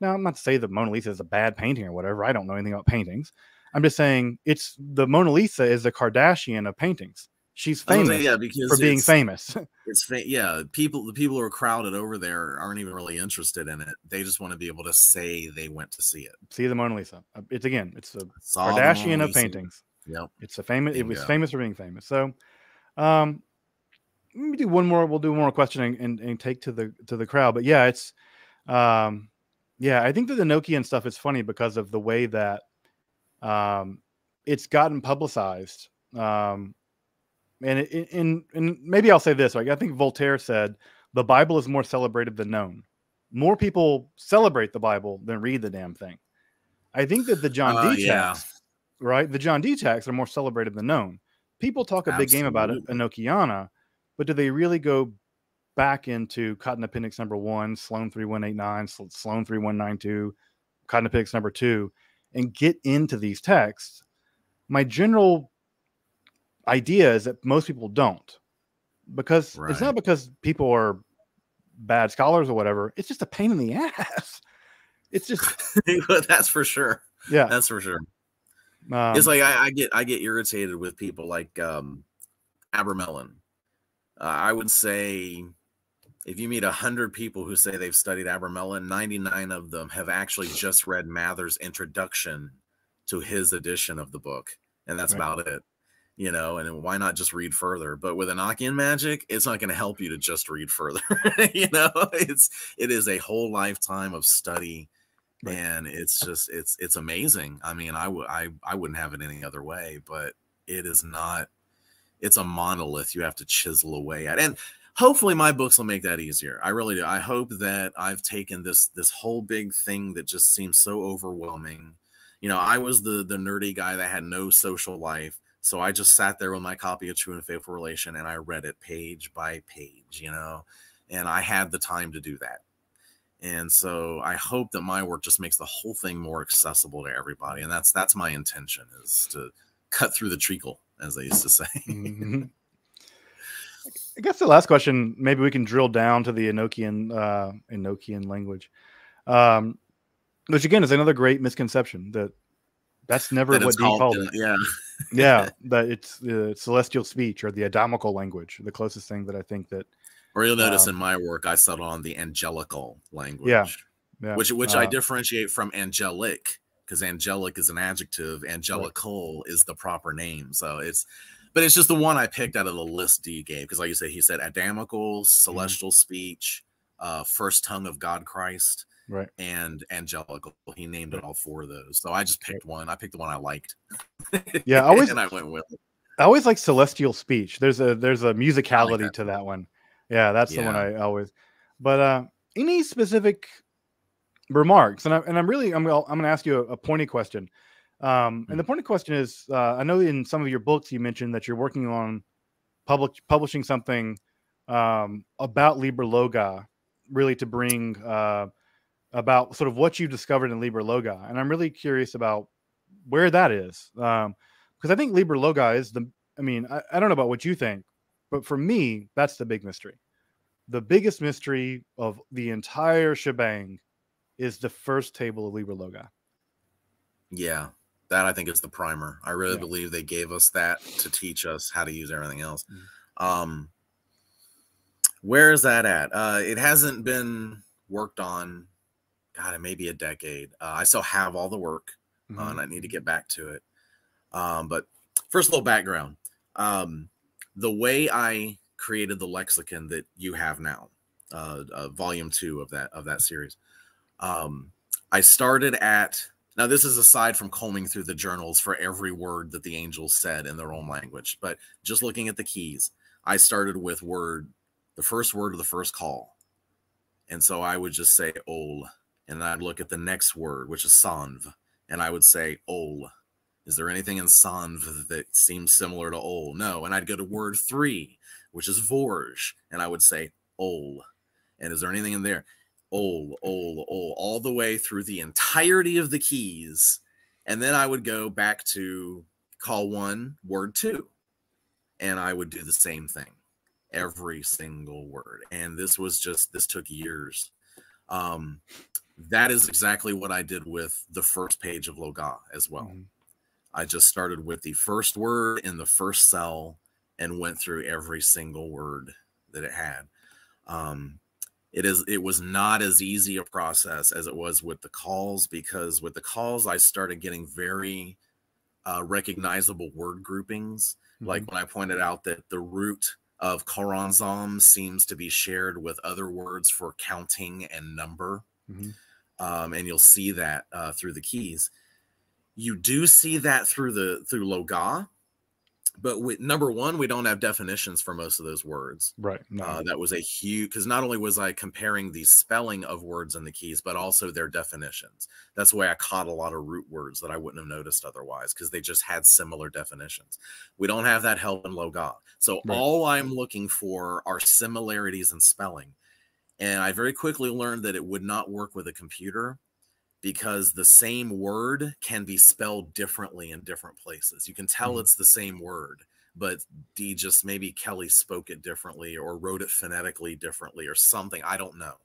Now, I'm not to say the Mona Lisa is a bad painting or whatever. I don't know anything about paintings. I'm just saying it's the Mona Lisa is the Kardashian of paintings. She's I was gonna famous yeah, because for being famous. It's fa- yeah, people the people who are crowded over there aren't even really interested in it. They just want to be able to say they went to see it. See the Mona Lisa. Uh, It's again, it's a Saw Kardashian of paintings. Yep. It's a famous. It was famous for being famous. So, um, let me do one more. We'll do one more question and, and, and take to the to the crowd. But yeah, it's, um, yeah, I think that the Enochian stuff is funny because of the way that, um, it's gotten publicized. Um, and and and maybe I'll say this. Like I think Voltaire said, the Bible is more celebrated than known. More people celebrate the Bible than read the damn thing. I think that the John Uh, Dee yeah. texts, right? The John Dee texts are more celebrated than known. People talk a big game about it, Absolutely. Enochiana, but do they really go back into Cotton Appendix number one, Sloane 3189, Sl- Sloane 3192, Cotton Appendix number two, and get into these texts? My general idea is that most people don't because it's not because people are bad scholars or whatever. It's just a pain in the ass. It's just, that's for sure. yeah. That's for sure. um, it's like I, I get I get irritated with people like um Abramelin. Uh, I would say if you meet a hundred people who say they've studied Abramelin, 99 of them have actually just read Mathers' introduction to his edition of the book, and that's Right. about it. You know, and why not just read further? But with Enochian magic, it's not going to help you to just read further. you know, it's it is a whole lifetime of study Right. and it's just it's it's amazing i mean i would i i wouldn't have it any other way but it is not it's a monolith you have to chisel away at and hopefully my books will make that easier i really do i hope that i've taken this this whole big thing that just seems so overwhelming you know i was the the nerdy guy that had no social life so i just sat there with my copy of true and faithful relation and i read it page by page you know? And i had the time to do that. And so i hope that my work just makes the whole thing more accessible to everybody and that's that's my intention is to cut through the treacle as they used to say. Mhm. I guess the last question, maybe we can drill down to the Enochian uh, Enochian language, um, which again is another great misconception that that's never That what called uh, it. yeah Yeah, that it's uh, celestial speech or the Adamical language, the closest thing that I think that or you'll notice Um, in my work i settle on the angelical language yeah, which which i uh, differentiate from angelic because angelic is an adjective angelical is the proper name so it's but it's just the one i picked out of the list Dee gave because like you said he said adamical Mm-hmm. celestial speech uh first tongue of god christ right. and angelical he named it all four of those so i just picked one i picked the one i liked Yeah, I always and i went with it I always like celestial speech. There's a there's a musicality that to that one. Yeah, that's the one I always. But uh any specific remarks? And I and I'm really I'm gonna, I'm going to ask you a, a pointed question. Um, and the pointed question is, uh, I know in some of your books you mentioned that you're working on public publishing something um, about Liber Loagaeth, really to bring uh, about sort of what you discovered in Liber Loagaeth. And I'm really curious about where that is. Um, because I think Liber Loagaeth is the. I mean, I, I don't know about what you think, but for me, that's the big mystery. the biggest mystery of the entire shebang is the first table of Liber Loagaeth. Yeah, that I think is the primer. I really Yeah. believe they gave us that to teach us how to use everything else. Mhm. Um, where is that at? Uh, it hasn't been worked on. God, it may be a decade. Uh, I still have all the work, uh, Mhm. and I need to get back to it. Um, but first, a little background. Um, the way I created the lexicon that you have now, uh, uh, volume two of that of that series. Um, I started at now. This is aside from combing through the journals for every word that the angels said in their own language, but just looking at the keys, I started with word, the first word of the first call, and so I would just say ol, and then I'd look at the next word, which is sanv, and I would say ol. Is there anything in sanv that seems similar to ol? No, and I'd go to word three, which is vorj, and I would say ol. And is there anything in there? Ol, ol, ol, all the way through the entirety of the keys. And then I would go back to call one, word two. And I would do the same thing every single word. And this was just, this took years. Um, that is exactly what I did with the first page of Loagaeth as well. Mhm. I just started with the first word in the first cell and went through every single word that it had. Um, it is it was not as easy a process as it was with the calls because with the calls I started getting very uh, recognizable word groupings. Like Mhm. when I pointed out that the root of Koranzam seems to be shared with other words for counting and number Mhm. Um, and you'll see that uh, through the keys. You do see that through the through Loagaeth, but with number one, we don't have definitions for most of those words. right. No. Uh, that was a huge because not only was I comparing the spelling of words in the keys, but also their definitions. That's why I caught a lot of root words that I wouldn't have noticed otherwise because they just had similar definitions. We don't have that help in Loagaeth. So Right. all I'm looking for are similarities in spelling. And I very quickly learned that it would not work with a computer because the same word can be spelled differently in different places. You can tell Mhm. it's the same word, but Dee just maybe Kelley spoke it differently or wrote it phonetically differently or something. I don't know.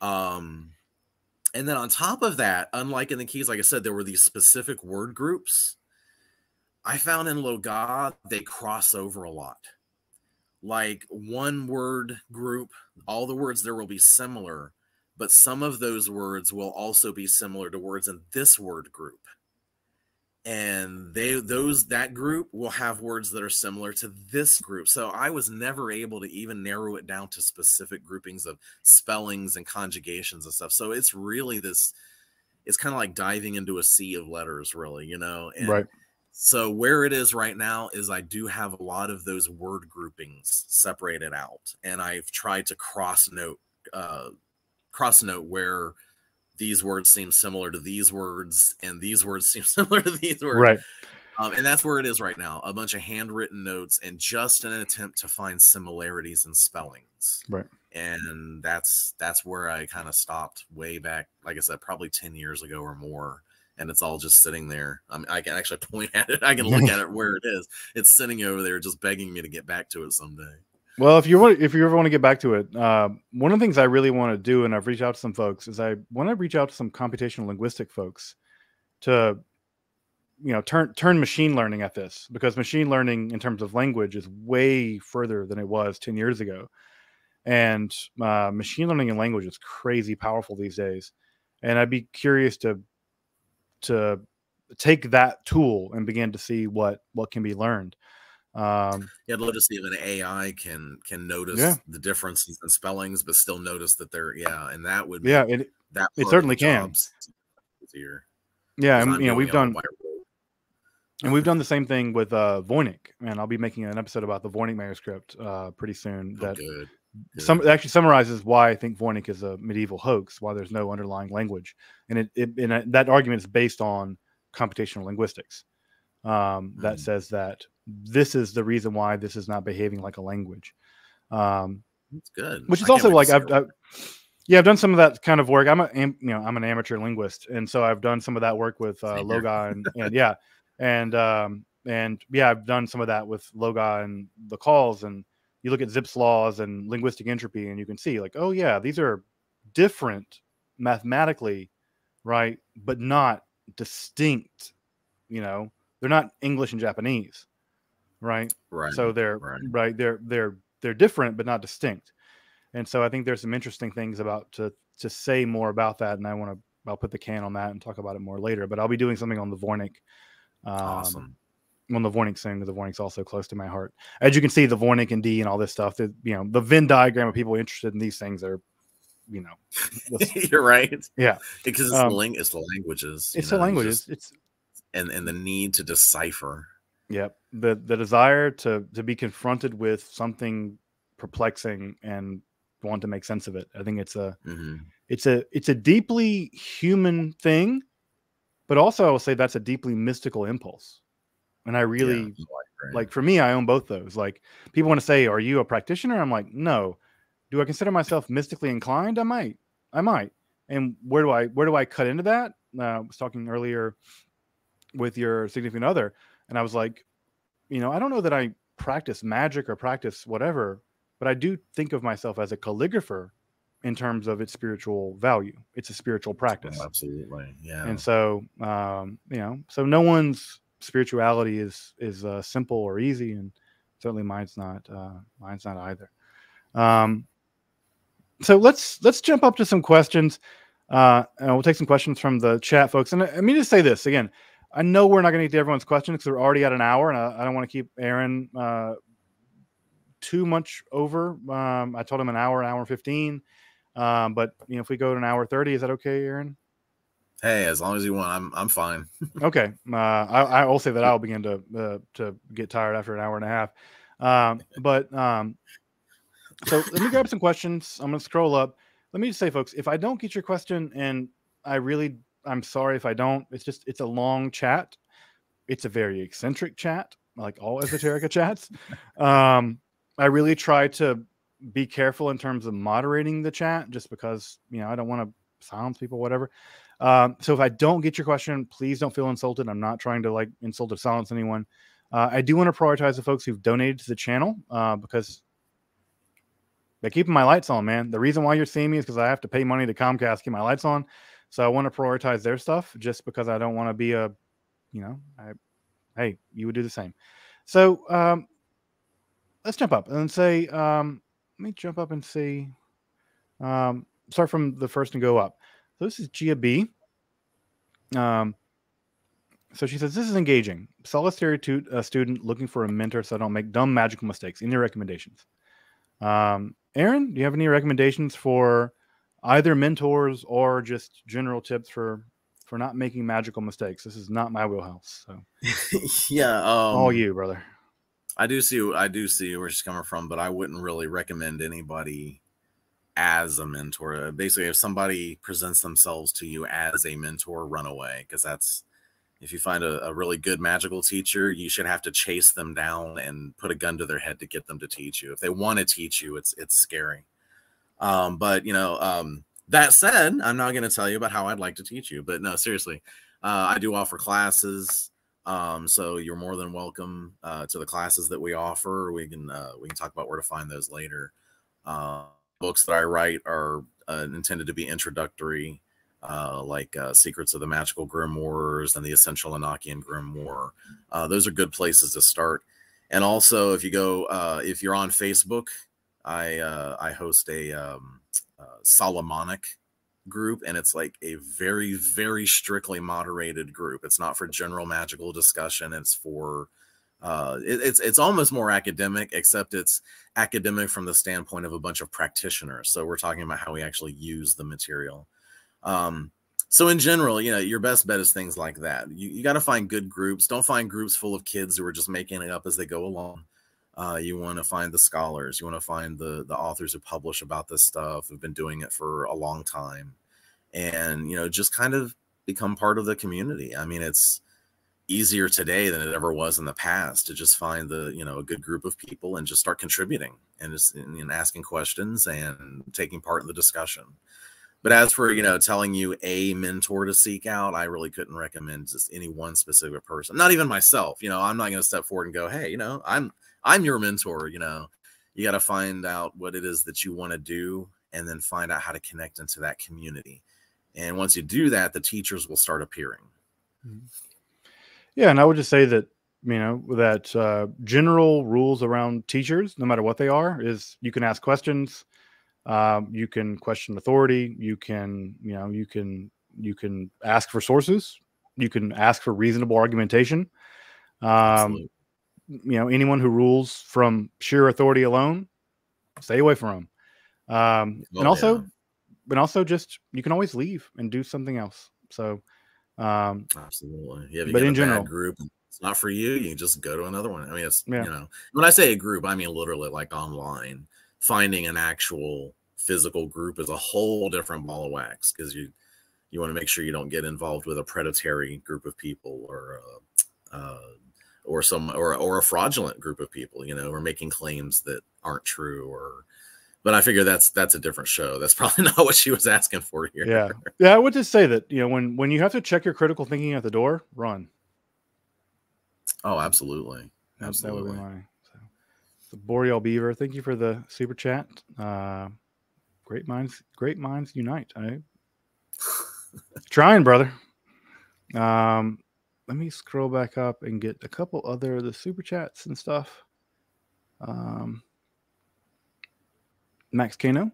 Um, and then on top of that, unlike in the keys, like I said, there were these specific word groups. I found in Loagaeth they cross over a lot. Like one word group, all the words there will be similar, but some of those words will also be similar to words in this word group. And they those that group will have words that are similar to this group. So i was never able to even narrow it down to specific groupings of spellings and conjugations and stuff. So it's really this it's kind of like diving into a sea of letters really you know? And right. So where it is right now is I do have a lot of those word groupings separated out, and I've tried to cross note, uh, cross note where these words seem similar to these words, and these words seem similar to these words, Right. um, and that's where it is right now. A bunch of handwritten notes, and just an attempt to find similarities in spellings. Right. And that's that's where I kind of stopped way back, like I said, probably ten years ago or more and it's all just sitting there. I mean, I can actually point at it. I can look at it where it is. It's sitting over there, just begging me to get back to it someday. Well, if you want, if you ever want to get back to it, uh, one of the things I really want to do, and I've reached out to some folks, is I want to reach out to some computational linguistic folks to, you know, turn turn machine learning at this because machine learning in terms of language is way further than it was ten years ago, and uh, machine learning in language is crazy powerful these days, and I'd be curious to to take that tool and begin to see what what can be learned. Um, Yeah, I'd love to see if an AI can can notice Yeah. the differences in spellings, but still notice that they're yeah, and that would yeah, it, that it certainly can. easier. yeah, and you know we've done and we've done the same thing with uh Voynich, and I'll be making an episode about the Voynich manuscript uh pretty soon. Oh, That good. Some it actually summarizes why I think Voynich is a medieval hoax, why there's no underlying language, and it, it and uh, that argument is based on computational linguistics. Um, that Mm. says that this is the reason why this is not behaving like a language. Um, It's good. which is also like I've. I've yeah I've done some of that kind of work. I'm a am- you know I'm an amateur linguist, and so I've done some of that work with uh, Loagaeth and, and yeah, and um, and yeah I've done some of that with Loagaeth and the calls, and you look at Zipf's laws and linguistic entropy, and you can see like, oh yeah, these are different mathematically, right? But not distinct. You know, they're not English and Japanese, right? Right. So they're right. right. They're they're they're different but not distinct. And so I think there's some interesting things about to to say more about that, and I want to I'll put the can on that and talk about it more later. But I'll be doing something on the Voynich. Um, awesome. On the Voynich thing, the Voynich's also close to my heart. As you can see, the Voynich and Dee and all this stuff. That you know, the Venn diagram of people interested in these things are, you know, you're right. Yeah, because it's, Um, the ling- it's the languages. it's the know, you languages. just- It's and and the need to decipher. Yep. The the desire to to be confronted with something perplexing and want to make sense of it. I think it's a hmm it's a it's a deeply human thing, but also I will say that's a deeply mystical impulse. And I really like for me, I own both those. Like people want to say, Are you a practitioner? I'm like, no. Do I consider myself mystically inclined? I might. I might. And where do I where do I cut into that? Uh, I was talking earlier with your significant other, and I was like, you know, I don't know that I practice magic or practice whatever, but I do think of myself as a calligrapher in terms of its spiritual value. It's a spiritual practice. absolutely, yeah. And so, um, you know, so no one's spirituality is is uh, simple or easy, and certainly mine's not. Uh, mine's not either. Um, so let's let's jump up to some questions, uh, and we'll take some questions from the chat, folks. And I, I mean to say this again. I know we're not going to get to everyone's questions because we're already at an hour, and I, I don't want to keep Aaron uh, too much over. Um, I told him an hour, an hour fifteen. Um, but you know, if we go to an hour thirty, is that okay, Aaron? Hey, as long as you want, I'm I'm fine. Okay, uh, I, I will say that I'll begin to uh, to get tired after an hour and a half. Um, but um, so let me grab some questions. I'm gonna scroll up. Let me just say, folks, if I don't get your question, and I really, I'm sorry if I don't. It's just it's a long chat. It's a very eccentric chat, like all esoterica chats. Um, I really try to be careful in terms of moderating the chat, just because you know I don't want to silence people, whatever. Um, so if I don't get your question, please don't feel insulted. I'm not trying to like insult or silence anyone. Uh, I do want to prioritize the folks who've donated to the channel uh, because they're keeping my lights on, man. The reason why you're seeing me is because I have to pay money to Comcast keep my lights on. So I want to prioritize their stuff just because I don't want to be a, you know, I, hey, you would do the same. So um, let's jump up and say, um, let me jump up and see. Um, start from the first and go up. So this is Gia B. Um, so she says, This is engaging. Solitary tu- a student looking for a mentor so I don't make dumb magical mistakes. Any recommendations? Um, Aaron, do you have any recommendations for either mentors or just general tips for for not making magical mistakes? This is not my wheelhouse. So yeah, um, all you, brother. I do see I do see where she's coming from, but I wouldn't really recommend anybody as a mentor. Basically, if somebody presents themselves to you as a mentor, run away because that's if you find a, a, really good magical teacher, you should have to chase them down and put a gun to their head to get them to teach you. If they want to teach you, it's it's scary. Um, but you know, um, that said, I'm not going to tell you about how I'd like to teach you. But no, seriously, uh, I do offer classes. Um, so you're more than welcome uh, to the classes that we offer. We can uh, we can talk about where to find those later. Uh, books that I write are uh, intended to be introductory, uh, like uh, Secrets of the Magical Grimoires and the Essential Enochian Grimoire. Uh, those are good places to start. And also, if you go, uh, if you're on Facebook, I uh, I host a um, Solomonic group, and it's like a very very strictly moderated group. It's not for general magical discussion. It's for uh, it, it's it's almost more academic, except it's academic from the standpoint of a bunch of practitioners. So we're talking about how we actually use the material. Um, so in general, you know, your best bet is things like that. You, you got to find good groups. Don't find groups full of kids who are just making it up as they go along. Uh, you want to find the scholars. You want to find the the authors who publish about this stuff, who've been doing it for a long time, and you know, just kind of become part of the community. I mean, it's easier today than it ever was in the past to just find the you know a good group of people and just start contributing and just and asking questions and taking part in the discussion but as for you know telling you a mentor to seek out i really couldn't recommend just any one specific person not even myself you know i'm not going to step forward and go hey you know i'm i'm your mentor you know you got to find out what it is that you want to do and then find out how to connect into that community. And once you do that, the teachers will start appearing. Mm-hmm. Yeah, and I would just say that you know that uh, general rules around teachers, no matter what they are, is you can ask questions, um, you can question authority, you can you know you can you can ask for sources, you can ask for reasonable argumentation. Um, you know, anyone who rules from sheer authority alone, stay away from them. Um, oh, and also, yeah. and also, just you can always leave and do something else. So, um, absolutely, yeah. but in general, group it's not for you, you just go to another one. I mean, it's yeah. you know, when I say a group, I mean literally like online. Finding an actual physical group is a whole different ball of wax because you you want to make sure you don't get involved with a predatory group of people or uh, uh, or some or or a fraudulent group of people, you know, or making claims that aren't true or but I figure that's that's a different show. That's probably not what she was asking for here. Yeah. Yeah, I would just say that, you know, when when you have to check your critical thinking at the door, run. Oh, absolutely. Absolutely. That would be my so, the Boreal Beaver. Thank you for the super chat. Uh great minds, great minds unite. I trying, brother. Um let me scroll back up and get a couple other the super chats and stuff. Um, Max Kano,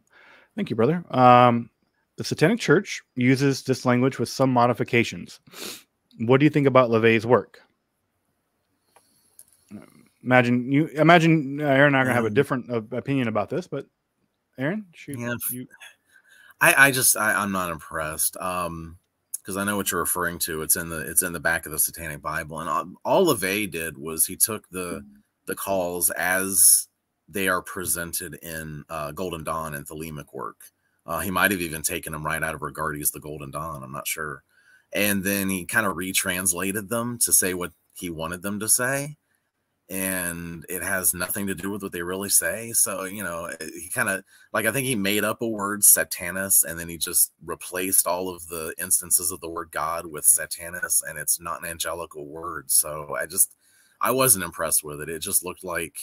thank you, brother. Um, the Satanic Church uses this language with some modifications. What do you think about LaVey's work? Imagine you imagine uh, Aaron and I are gonna have a different uh, opinion about this, but Aaron, shoot, yeah, you. I, I just I, I'm not impressed. Um, because I know what you're referring to. It's in the it's in the back of the Satanic Bible, and all, all LaVey did was he took the the calls as they are presented in uh, Golden Dawn and Thelemic work. Uh, he might have even taken them right out of Regardie's The Golden Dawn. I'm not sure, and then he kind of retranslated them to say what he wanted them to say and it has nothing to do with what they really say. So, you know, eh, he kind of like I think he made up a word Satanus and then he just replaced all of the instances of the word God with Satanus and it's not an angelical word. So, I just I wasn't impressed with it. It just looked like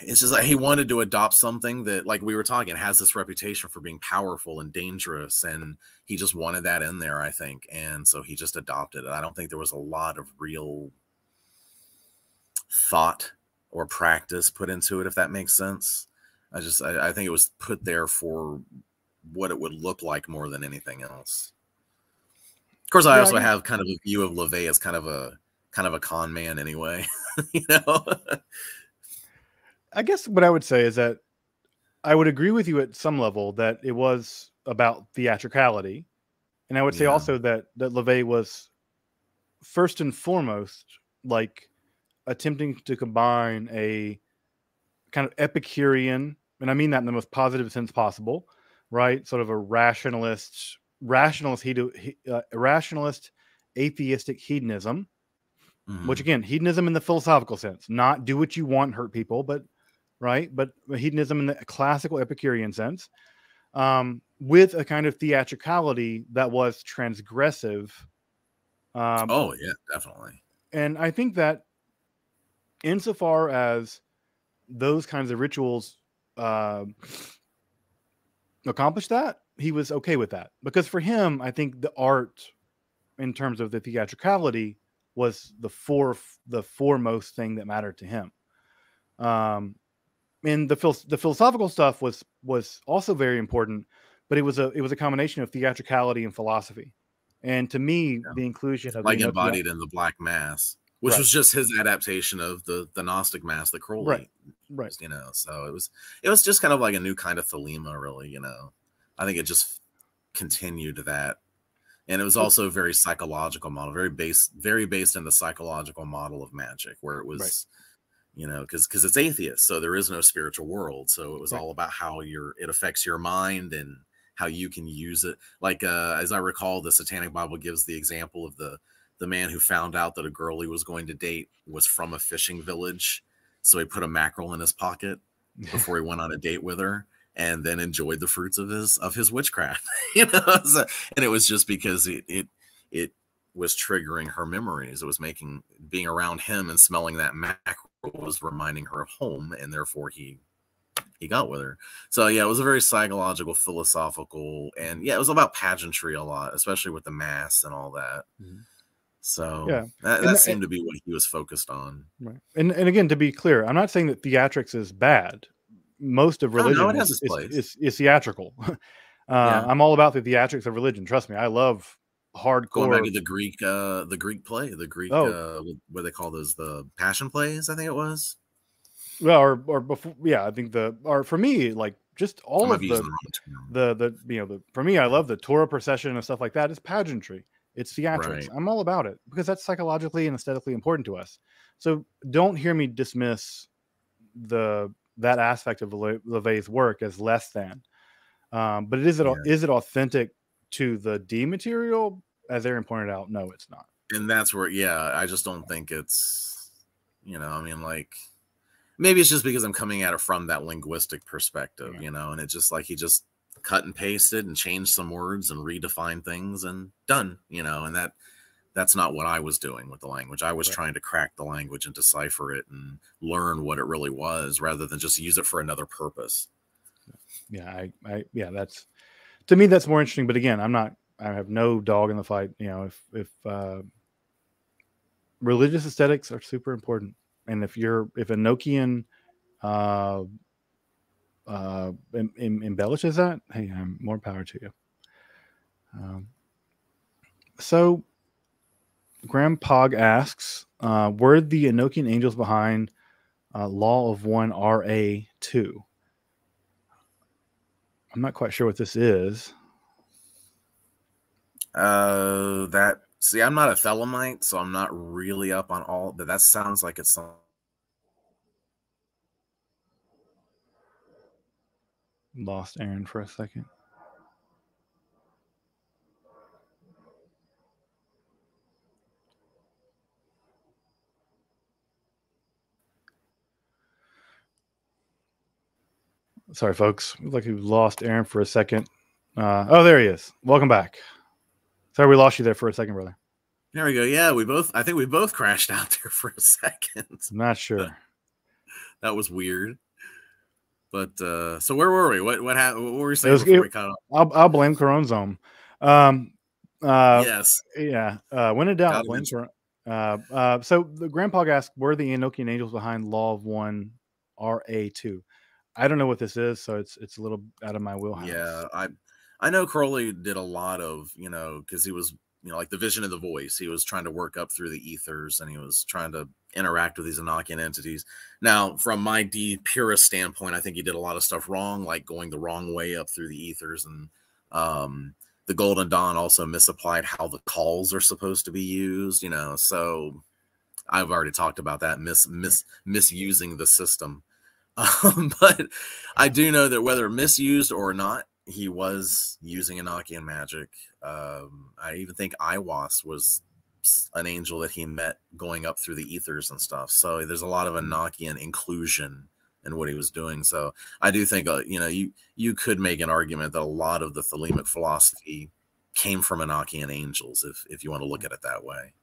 it's just like he wanted to adopt something that like we were talking has this reputation for being powerful and dangerous and he just wanted that in there i think and so he just adopted it i don't think there was a lot of real thought or practice put into it, if that makes sense. I just I, I think it was put there for what it would look like more than anything else. Of course, I yeah, also I have kind of a view of LaVey as kind of a kind of a con man anyway. you know. I guess what I would say is that I would agree with you at some level that it was about theatricality. And I would say yeah. also that that LaVey was first and foremost like attempting to combine a kind of Epicurean, and I mean that in the most positive sense possible, right? Sort of a rationalist, rationalist, he, uh, rationalist, atheistic hedonism, mm-hmm. which again, hedonism in the philosophical sense, not do what you want, hurt people, but right, but hedonism in the classical Epicurean sense, um, with a kind of theatricality that was transgressive. Um, oh yeah, definitely. And I think that insofar as those kinds of rituals uh, accomplish that, he was okay with that because for him, I think the art, in terms of the theatricality, was the four the foremost thing that mattered to him. Um, and the phil- the philosophical stuff was was also very important, but it was a it was a combination of theatricality and philosophy. And to me, yeah. the inclusion of like embodied in the Black Mass which right. was just his adaptation of the the Gnostic Mass that Crowley, right, right, you know. So it was it was just kind of like a new kind of thelema, really. You know, I think it just continued that, and it was also a very psychological model, very based, very based in the psychological model of magic, where it was. Right. You know, because because it's atheist, so there is no spiritual world. So it was right. all about how your it affects your mind and how you can use it. Like uh, as I recall, the Satanic Bible gives the example of the the man who found out that a girl he was going to date was from a fishing village. So he put a mackerel in his pocket before he went on a date with her and then enjoyed the fruits of his of his witchcraft. you know, so, and it was just because it it it was triggering her memories. It was making being around him and smelling that mackerel was reminding her of home, and therefore he he got with her. So yeah, it was a very psychological, philosophical, and yeah, it was about pageantry a lot, especially with the mass and all that. Mm-hmm. So yeah, that, that seemed to be what he was focused on. Right. And and again, to be clear, I'm not saying that theatrics is bad. Most of religion no, is, is, is, is, theatrical. uh, yeah. I'm all about the theatrics of religion. Trust me, I love hardcore. Going back to the Greek, uh, the Greek play, the Greek, oh. uh, what they call those, the Passion plays. I think it was. Well, or or before, yeah, I think the or for me, like just all of the the, the, the you know the for me, I love the Torah procession and stuff like that. It's pageantry. It's theatrics. Right. I'm all about it because that's psychologically and aesthetically important to us. So don't hear me dismiss the that aspect of LaVey's work as less than. Um, but is it yeah. is it authentic to the Dee material? As Aaron pointed out, no, it's not. And that's where, yeah, I just don't think it's, you know, I mean, like maybe it's just because I'm coming at it from that linguistic perspective, yeah. you know, and it's just like he just cut and pasted and changed some words and redefined things and done, you know, and that that's not what I was doing with the language. I was right. trying to crack the language and decipher it and learn what it really was rather than just use it for another purpose. Yeah, I, I yeah, that's to me that's more interesting. But again, I'm not I have no dog in the fight. You know, if if uh, religious aesthetics are super important, and if you're if Enochian uh, uh, em, em, embellishes that, hey, I'm more power to you. Um, so, Graham Pog asks, uh, were the Enochian angels behind uh, Law of One RA two? I'm not quite sure what this is. Uh, that see, I'm not a Thelemite, so I'm not really up on all. But that sounds like it's some Lost Aaron for a second. Sorry, folks. Looks like we lost Aaron for a second. Uh, oh, there he is. Welcome back. Sorry, we lost you there for a second, brother. There we go. Yeah, we both. I think we both crashed out there for a second. I'm not sure. that was weird. But uh, so where were we? What what happened? What were we saying? Was, before it, we cut off? I'll, I'll blame Choronzon. Um, uh, yes. Yeah. Uh, when in doubt, blame Coron- uh, uh, so the grandpa asked, were the Enochian angels behind Law of One RA two? I don't know what this is, so it's it's a little out of my wheelhouse. Yeah, I I know Crowley did a lot of you know because he was you know, like the vision of the voice. He was trying to work up through the ethers and he was trying to interact with these Enochian entities. Now, from my Dee purist standpoint, I think he did a lot of stuff wrong, like going the wrong way up through the ethers. And um, the Golden Dawn also misapplied how the calls are supposed to be used, you know. So I've already talked about that, mis, mis misusing the system. Um, but I do know that whether misused or not, he was using Enochian magic. Um, I even think Aiwass was an angel that he met going up through the ethers and stuff. So there's a lot of. Enochian inclusion in what he was doing. So I do think uh, you know you you could make an argument that a lot of the Thelemic philosophy came from Enochian angels, if if you want to look at it that way.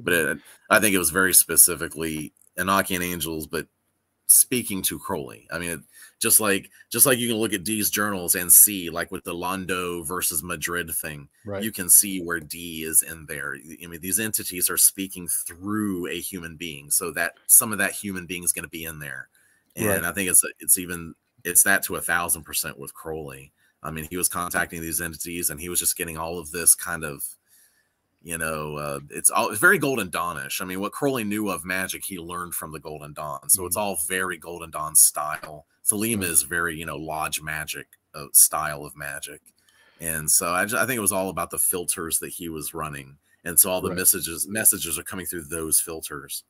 but it, I think it was very specifically Enochian angels, but speaking to Crowley. I mean, just like just like you can look at Dee's journals and see like with the Londo versus Madrid thing, right. you can see where Dee is in there. I mean, these entities are speaking through a human being, so that some of that human being is going to be in there, and right. I think it's it's even it's that to a thousand percent with Crowley. I mean, he was contacting these entities, and he was just getting all of this kind of you know, uh, it's all it's very Golden Dawnish. I mean, what Crowley knew of magic, he learned from the Golden Dawn. So mm-hmm. it's all very Golden Dawn style. Thelema is very, you know, lodge magic uh, style of magic. And so I, just, I think it was all about the filters that he was running. And so all the right. messages messages are coming through those filters.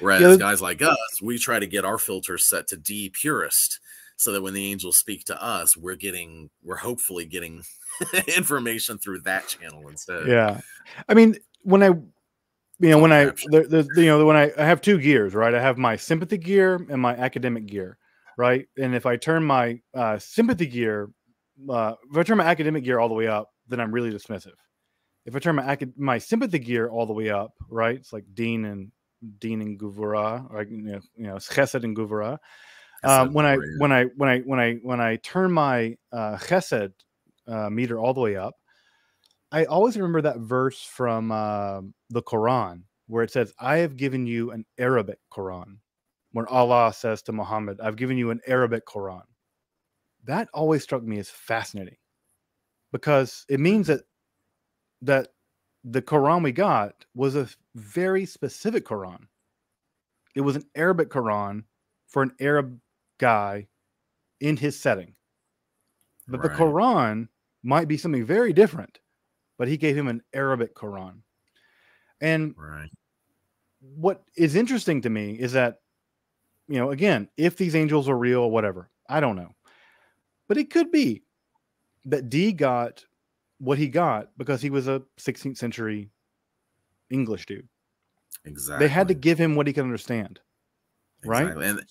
Whereas yeah, guys like us, we try to get our filters set to Dee purist so that when the angels speak to us, we're getting, we're hopefully getting information through that channel instead. Yeah. I mean, when I, you know, when I, the, the, you know, when I, I have two gears, right? I have my sympathy gear and my academic gear right? And if I turn my uh, sympathy gear, uh, if I turn my academic gear all the way up, then I'm really dismissive. If I turn my my sympathy gear all the way up, right? It's like Din and Din and Gevurah, or you know, you know Chesed and Gevurah. Um, when I when I when I when I when I turn my uh, Chesed uh, meter all the way up, I always remember that verse from uh, the Quran where it says, "I have given you an Arabic Quran." When Allah says to Muhammad, "I've given you an Arabic Quran," that always struck me as fascinating because it means that that the Quran we got was a very specific Quran. It was an Arabic Quran for an Arab guy in his setting. But right. the Quran might be something very different, but he gave him an Arabic Quran. And right. what is interesting to me is that, you know, again, if these angels are real or whatever, I don't know. But it could be that Dee got what he got because he was a 16th century English dude. Exactly. They had to give him what he could understand. Right. And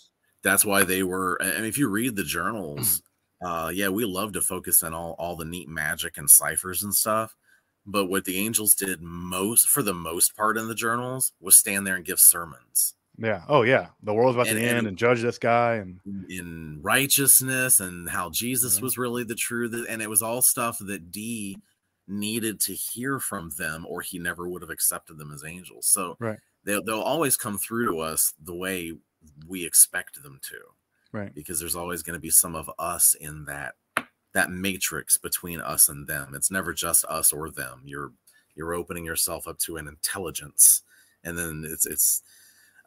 that's why they were I mean, if you read the journals, uh yeah, we love to focus on all all the neat magic and ciphers and stuff. But what the angels did most for the most part in the journals was stand there and give sermons. Yeah. Oh, yeah. The world's about and, to end and, and, judge this guy and in righteousness and how Jesus yeah. was really the truth. And it was all stuff that Dee needed to hear from them, or he never would have accepted them as angels. So right. they'll, they'll always come through to us the way we expect them to. Right. Because there's always going to be some of us in that that matrix between us and them. It's never just us or them. You're you're opening yourself up to an intelligence. And then it's it's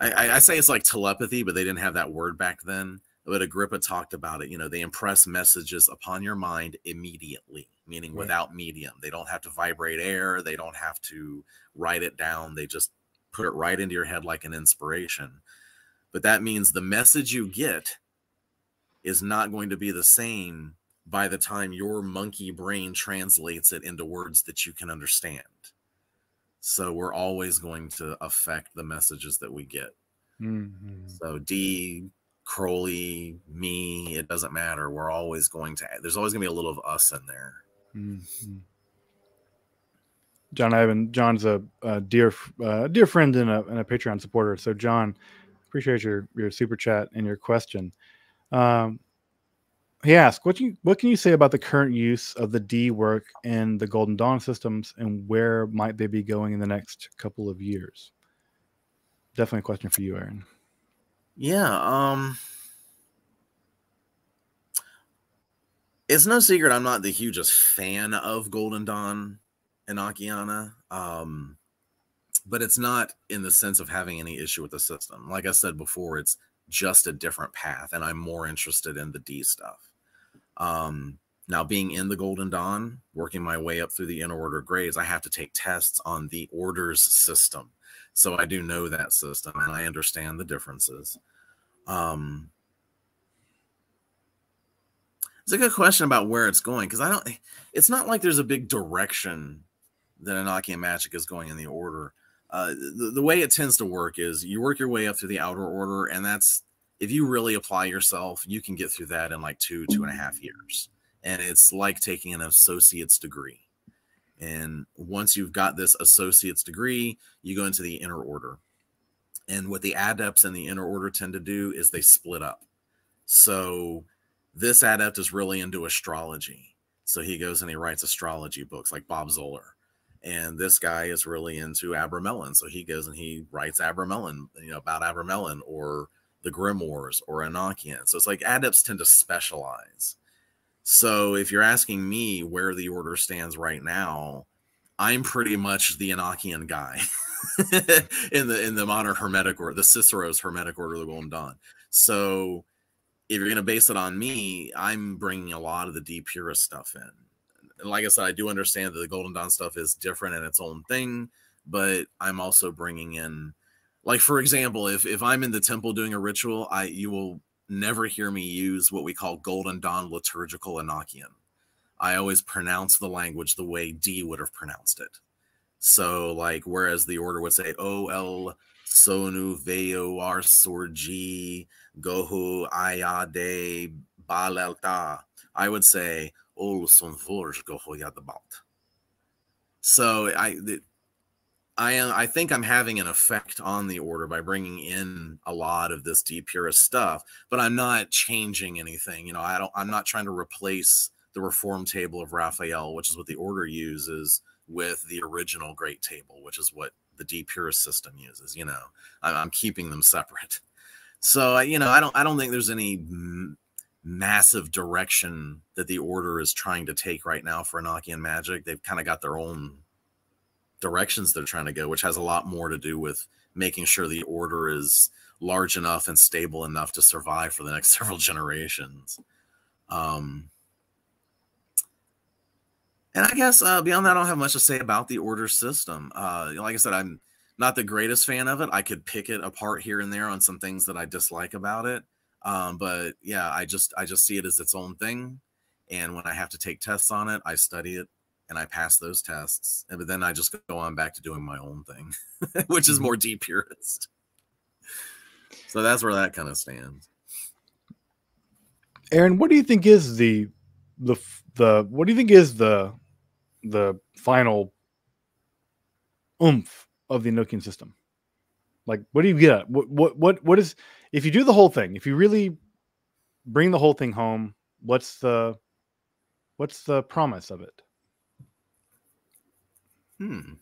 I, I say it's like telepathy, but they didn't have that word back then. But Agrippa talked about it. You know, they impress messages upon your mind immediately, meaning right. without medium. They don't have to vibrate air. They don't have to write it down. They just put it right into your head like an inspiration. But that means the message you get is not going to be the same by the time your monkey brain translates it into words that you can understand. So we're always going to affect the messages that we get. Mm-hmm. So Dee, Crowley, me, it doesn't matter. We're always going to, there's always going to be a little of us in there. Mm-hmm. John Ivan, John's a, a dear, uh, dear friend and a, and a Patreon supporter. So John, appreciate your, your super chat and your question. Um, he asked, "What you what can you say about the current use of the Dee work in the Golden Dawn systems, and where might they be going in the next couple of years?" Definitely a question for you, Aaron. Yeah, um, it's no secret I'm not the hugest fan of Golden Dawn Enochiana, um, but it's not in the sense of having any issue with the system. Like I said before, it's just a different path, and I'm more interested in the Dee stuff. Um, now, being in the Golden Dawn, working my way up through the inner order grades, I have to take tests on the orders system. So I do know that system and I understand the differences. Um, it's a good question about where it's going because I don't, it's not like there's a big direction that Enochian magic is going in the order. Uh, the, the way it tends to work is you work your way up through the outer order, and that's if you really apply yourself, you can get through that in like two, two and a half years. And it's like taking an associate's degree. And once you've got this associate's degree, you go into the inner order. And what the adepts and the inner order tend to do is they split up. So this adept is really into astrology. So he goes and he writes astrology books like Bob Zoller. And this guy is really into Abramelin. So he goes and he writes Abramelin, you know, about Abramelin or the grimoires or Enochian. So it's like adepts tend to specialize. So if you're asking me where the order stands right now, I'm pretty much the Enochian guy in the in the modern Hermetic order, the Cicero's Hermetic order of the Golden Dawn. So if you're going to base it on me, I'm bringing a lot of the Dee purist stuff in. And like I said, I do understand that the Golden Dawn stuff is different in its own thing, but I'm also bringing in like for example, if if I'm in the temple doing a ritual, I you will never hear me use what we call Golden Dawn liturgical Enochian. I always pronounce the language the way Dee would have pronounced it. So like whereas the order would say O L Sonu Veo Ar Sorji Gohu Ayade Balelta, I would say Ol Son Forge Gohu Yadabat. So I I am. I think I'm having an effect on the order by bringing in a lot of this Dee purist stuff, but I'm not changing anything. You know, I don't. I'm not trying to replace the reform table of Raphael, which is what the order uses, with the original Great Table, which is what the Dee purist system uses. You know, I'm, I'm keeping them separate. So you know, I don't. I don't think there's any massive direction that the order is trying to take right now for Enochian magic. They've kind of got their own directions they're trying to go, which has a lot more to do with making sure the order is large enough and stable enough to survive for the next several generations. Um, and I guess uh, beyond that, I don't have much to say about the order system. Uh, like I said, I'm not the greatest fan of it. I could pick it apart here and there on some things that I dislike about it. Um, but yeah, I just I just see it as its own thing. And when I have to take tests on it, I study it and I pass those tests. And but then I just go on back to doing my own thing, which is mm-hmm. more Dee purist. So that's where that kind of stands. Aaron, what do you think is the the the what do you think is the the final oomph of the Enochian system? Like, what do you get? What what what what is if you do the whole thing? If you really bring the whole thing home, what's the what's the promise of it? Hmm.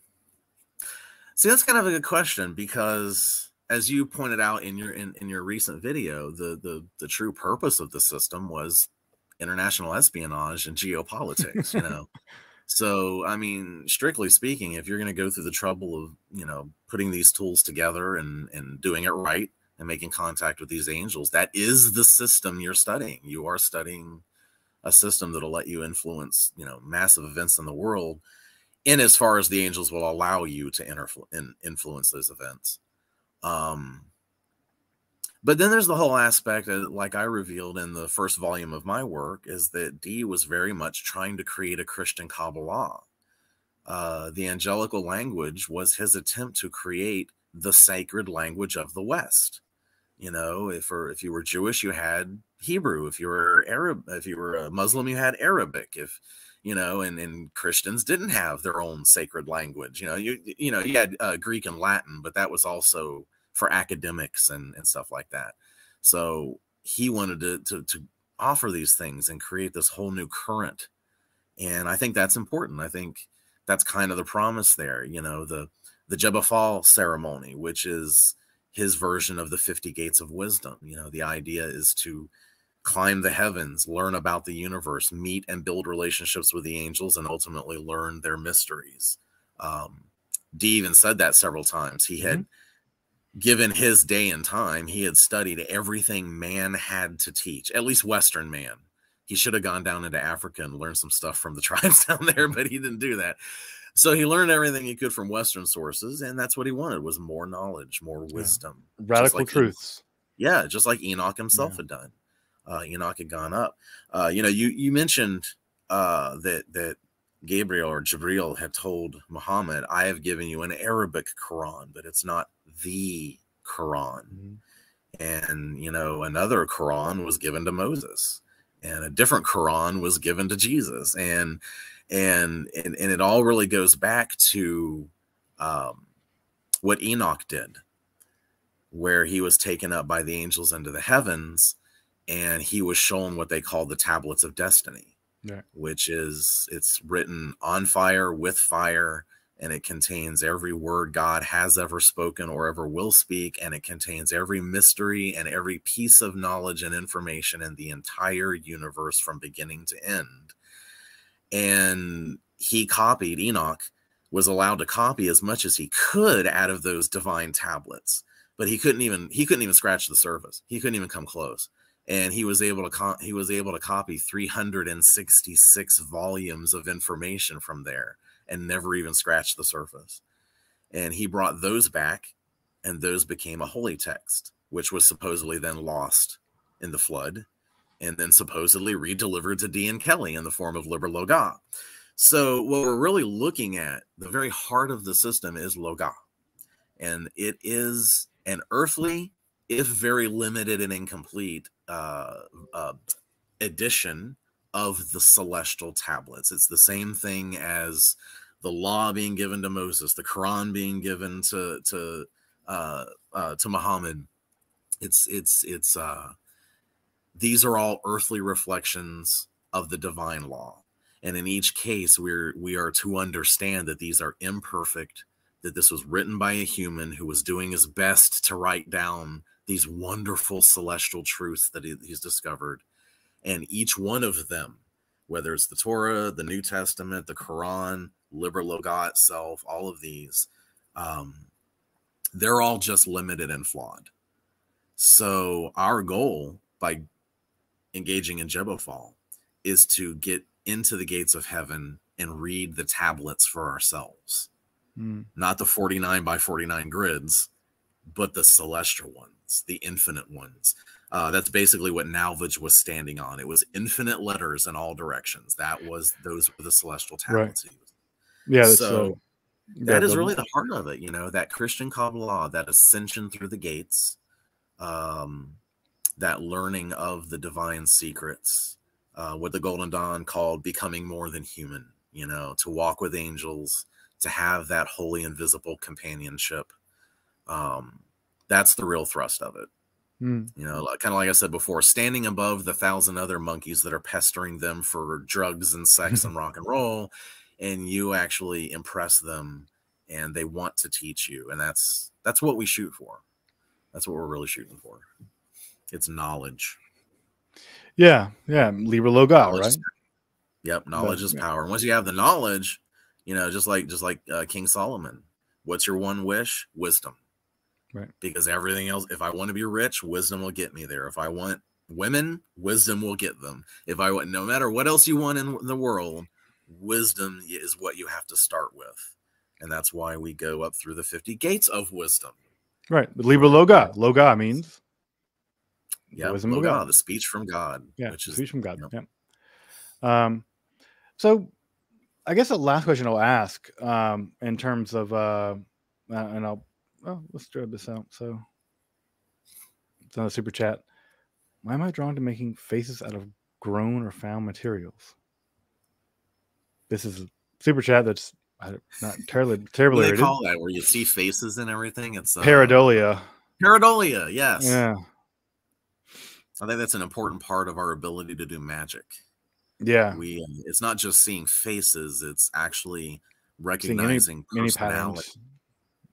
See, that's kind of a good question because, as you pointed out in your in, in your recent video, the the the true purpose of the system was international espionage and geopolitics. you know, so I mean, strictly speaking, if you're going to go through the trouble of you know putting these tools together and and doing it right and making contact with these angels, that is the system you're studying. You are studying a system that'll let you influence you know massive events in the world in as far as the angels will allow you to influence those events. Um, but then there's the whole aspect, of, like I revealed in the first volume of my work, is that Dee was very much trying to create a Christian Kabbalah. Uh, the angelical language was his attempt to create the sacred language of the West. You know, if or if you were Jewish, you had Hebrew. If you were Arab, if you were a Muslim, you had Arabic. If you know, and, and Christians didn't have their own sacred language. You know, you you know, you had uh, Greek and Latin, but that was also for academics and, and stuff like that. So he wanted to, to, to offer these things and create this whole new current. And I think that's important. I think that's kind of the promise there. You know, the the Gebofal ceremony, which is his version of the 50 gates of wisdom. You know, the idea is to climb the heavens, learn about the universe, meet and build relationships with the angels, and ultimately learn their mysteries. Um, Dee even said that several times. He had, mm-hmm. given his day and time, he had studied everything man had to teach, at least Western man. He should have gone down into Africa and learned some stuff from the tribes down there, but he didn't do that. So he learned everything he could from Western sources, and that's what he wanted was more knowledge, more wisdom, yeah. radical like truths. yeah, just like Enoch himself yeah. had done uh, Enoch had gone up. Uh, you know, you you mentioned uh, that that Gabriel or Jibril had told Muhammad, "I have given you an Arabic Quran, but it's not the Quran." Mm-hmm. And you know, another Quran was given to Moses, and a different Quran was given to Jesus, and and and, and it all really goes back to um, what Enoch did, where he was taken up by the angels into the heavens and he was shown what they call the tablets of destiny yeah. which is it's written on fire with fire and it contains every word god has ever spoken or ever will speak and it contains every mystery and every piece of knowledge and information in the entire universe from beginning to end. And he copied enoch was allowed to copy as much as he could out of those divine tablets but he couldn't even he couldn't even scratch the surface. He couldn't even come close. And he was able to he was able to copy 366 volumes of information from there and never even scratched the surface and he brought those back and those became a holy text which was supposedly then lost in the flood and then supposedly redelivered to Dee and Kelley in the form of Liber Loagaeth. So what we're really looking at, the very heart of the system is Loga. And it is an earthly if very limited and incomplete, uh, uh, edition of the celestial tablets. It's the same thing as the law being given to Moses, the Quran being given to to uh, uh, to Muhammad. It's it's it's uh, these are all earthly reflections of the divine law, and in each case, we're we are to understand that these are imperfect, that this was written by a human who was doing his best to write down these wonderful celestial truths that he, he's discovered, and each one of them whether it's the Torah, the New Testament, the Quran, Liber Loagaeth itself, all of these, um, they're all just limited and flawed. So our goal by engaging in Gebofal is to get into the gates of heaven and read the tablets for ourselves. Mm. Not the 49 by 49 grids, but the celestial ones, the infinite ones, uh, that's basically what Nalvage was standing on. It was infinite letters in all directions. That was those were the celestial tablets. Right. Yeah. So uh, that is really the heart of it. You know, that Christian Kabbalah, that ascension through the gates, um, that learning of the divine secrets, uh, what the Golden Dawn called becoming more than human. You know, to walk with angels, to have that holy invisible companionship. Um, that's the real thrust of it. Mm. You know, kind of like I said before, standing above the thousand other monkeys that are pestering them for drugs and sex and rock and roll, and you actually impress them and they want to teach you. And that's that's what we shoot for. That's what we're really shooting for. It's knowledge. Yeah, yeah. Liber Loagaeth, knowledge right? Is, yep, knowledge but, is power. And once you have the knowledge, you know, just like just like uh, King Solomon, what's your one wish? Wisdom. Right. Because everything else, if I want to be rich, wisdom will get me there. If I want women, wisdom will get them. If I want, no matter what else you want in the world, wisdom is what you have to start with. And that's why we go up through the 50 gates of wisdom. Right. Liber Loga. Loga means. Yeah. Wisdom Loga, God. the speech from God. Yeah. Which is, speech from God. You know, yeah. Um, so I guess the last question I'll ask um, in terms of, uh, and I'll oh, let's draw this out. So it's not a super chat. Why am I drawn to making faces out of grown or found materials? This is a super chat that's not terribly terribly. What they call that where you see faces and everything. It's uh, pareidolia. Pareidolia, yes. Yeah. I think that's an important part of our ability to do magic. Yeah. We um, it's not just seeing faces, it's actually recognizing any, personality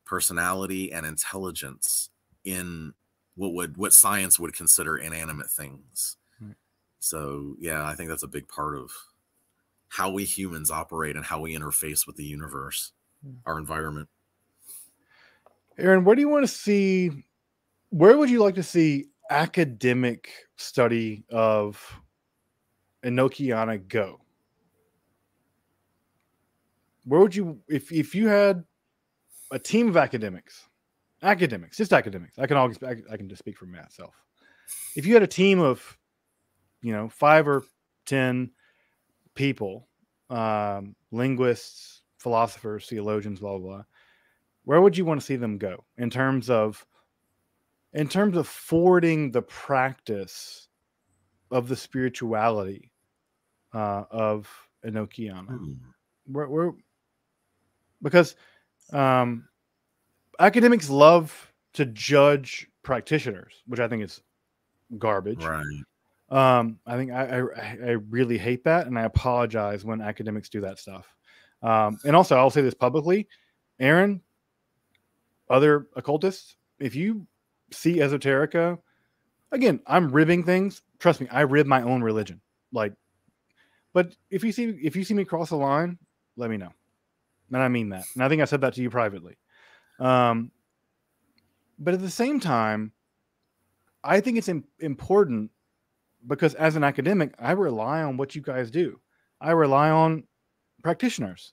personality and intelligence in what would what science would consider inanimate things. Right. So yeah, I think that's a big part of how we humans operate and how we interface with the universe, yeah. our environment. Aaron, where do you want to see where would you like to see academic study of Enochiana go? Where would you if if you had a team of academics, academics, just academics. I can always I, I can just speak for myself. If you had a team of, you know, five or ten people, um, linguists, philosophers, theologians, blah, blah blah, where would you want to see them go in terms of, in terms of forwarding the practice of the spirituality uh, of Enochiana? Hmm. Where, where, because um, academics love to judge practitioners, which I think is garbage. Right. Um, I think I, I, I really hate that, and I apologize when academics do that stuff. Um, and also, I'll say this publicly, Aaron, other occultists, if you see esoterica, again, I'm ribbing things. Trust me, I rib my own religion. Like, but if you see if you see me cross the line, let me know and I mean that. And I think I said that to you privately. Um, but at the same time, I think it's important because as an academic, I rely on what you guys do. I rely on practitioners.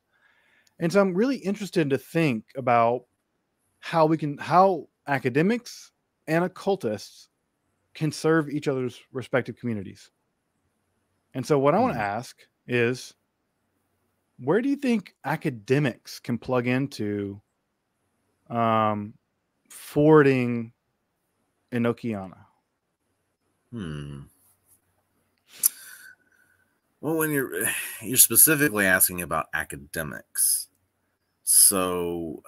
And so I'm really interested to think about how we can, how academics and occultists can serve each other's respective communities. And so what I want to hmm. ask is where do you think academics can plug into um, forwarding Enochiana? Hmm. Well, when you're you're specifically asking about academics, so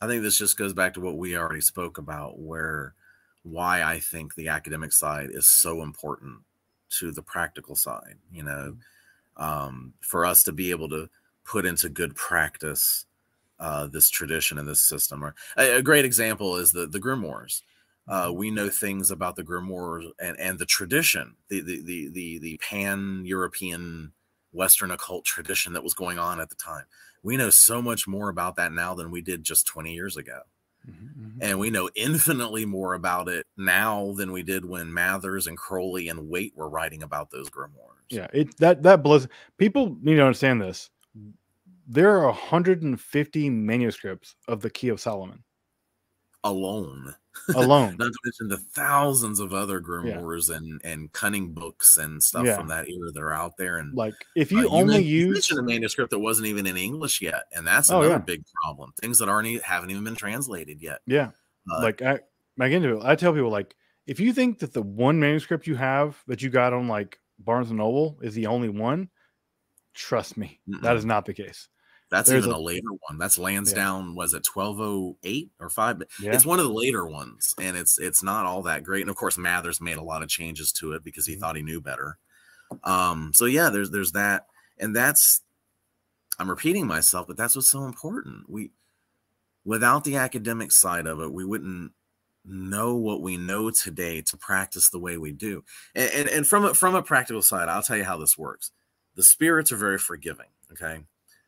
I think this just goes back to what we already spoke about, where why I think the academic side is so important to the practical side. You know, um, for us to be able to put into good practice uh, this tradition and this system. Or a, a, great example is the the grimoires. Uh, mm-hmm. we know things about the grimoires and, and the tradition, the the the the, the pan European Western occult tradition that was going on at the time. We know so much more about that now than we did just 20 years ago. Mm-hmm, mm-hmm. And we know infinitely more about it now than we did when Mathers and Crowley and Waite were writing about those grimoires. Yeah, it that that blows people need to understand this. There are 150 manuscripts of the Key of Solomon alone. Alone. Not to mention the thousands of other grimoires yeah. and and cunning books and stuff yeah. from that era that are out there. And like if you uh, only you use a manuscript that wasn't even in English yet, and that's oh, another yeah. big problem. Things that aren't haven't even been translated yet. Yeah. Uh, like I again, I tell people like if you think that the one manuscript you have that you got on like Barnes and Noble is the only one, trust me, mm-mm. that is not the case. That's There's even a, a, later one. That's Lansdowne. Yeah. Was it twelve oh eight or five? Yeah. It's one of the later ones, and it's it's not all that great. And of course, Mathers made a lot of changes to it because he mm-hmm. thought he knew better. Um. So yeah, there's there's that, and that's. I'm repeating myself, but that's what's so important. We, without the academic side of it, we wouldn't know what we know today to practice the way we do. And, and, and from a, from a practical side, I'll tell you how this works. The spirits are very forgiving. Okay.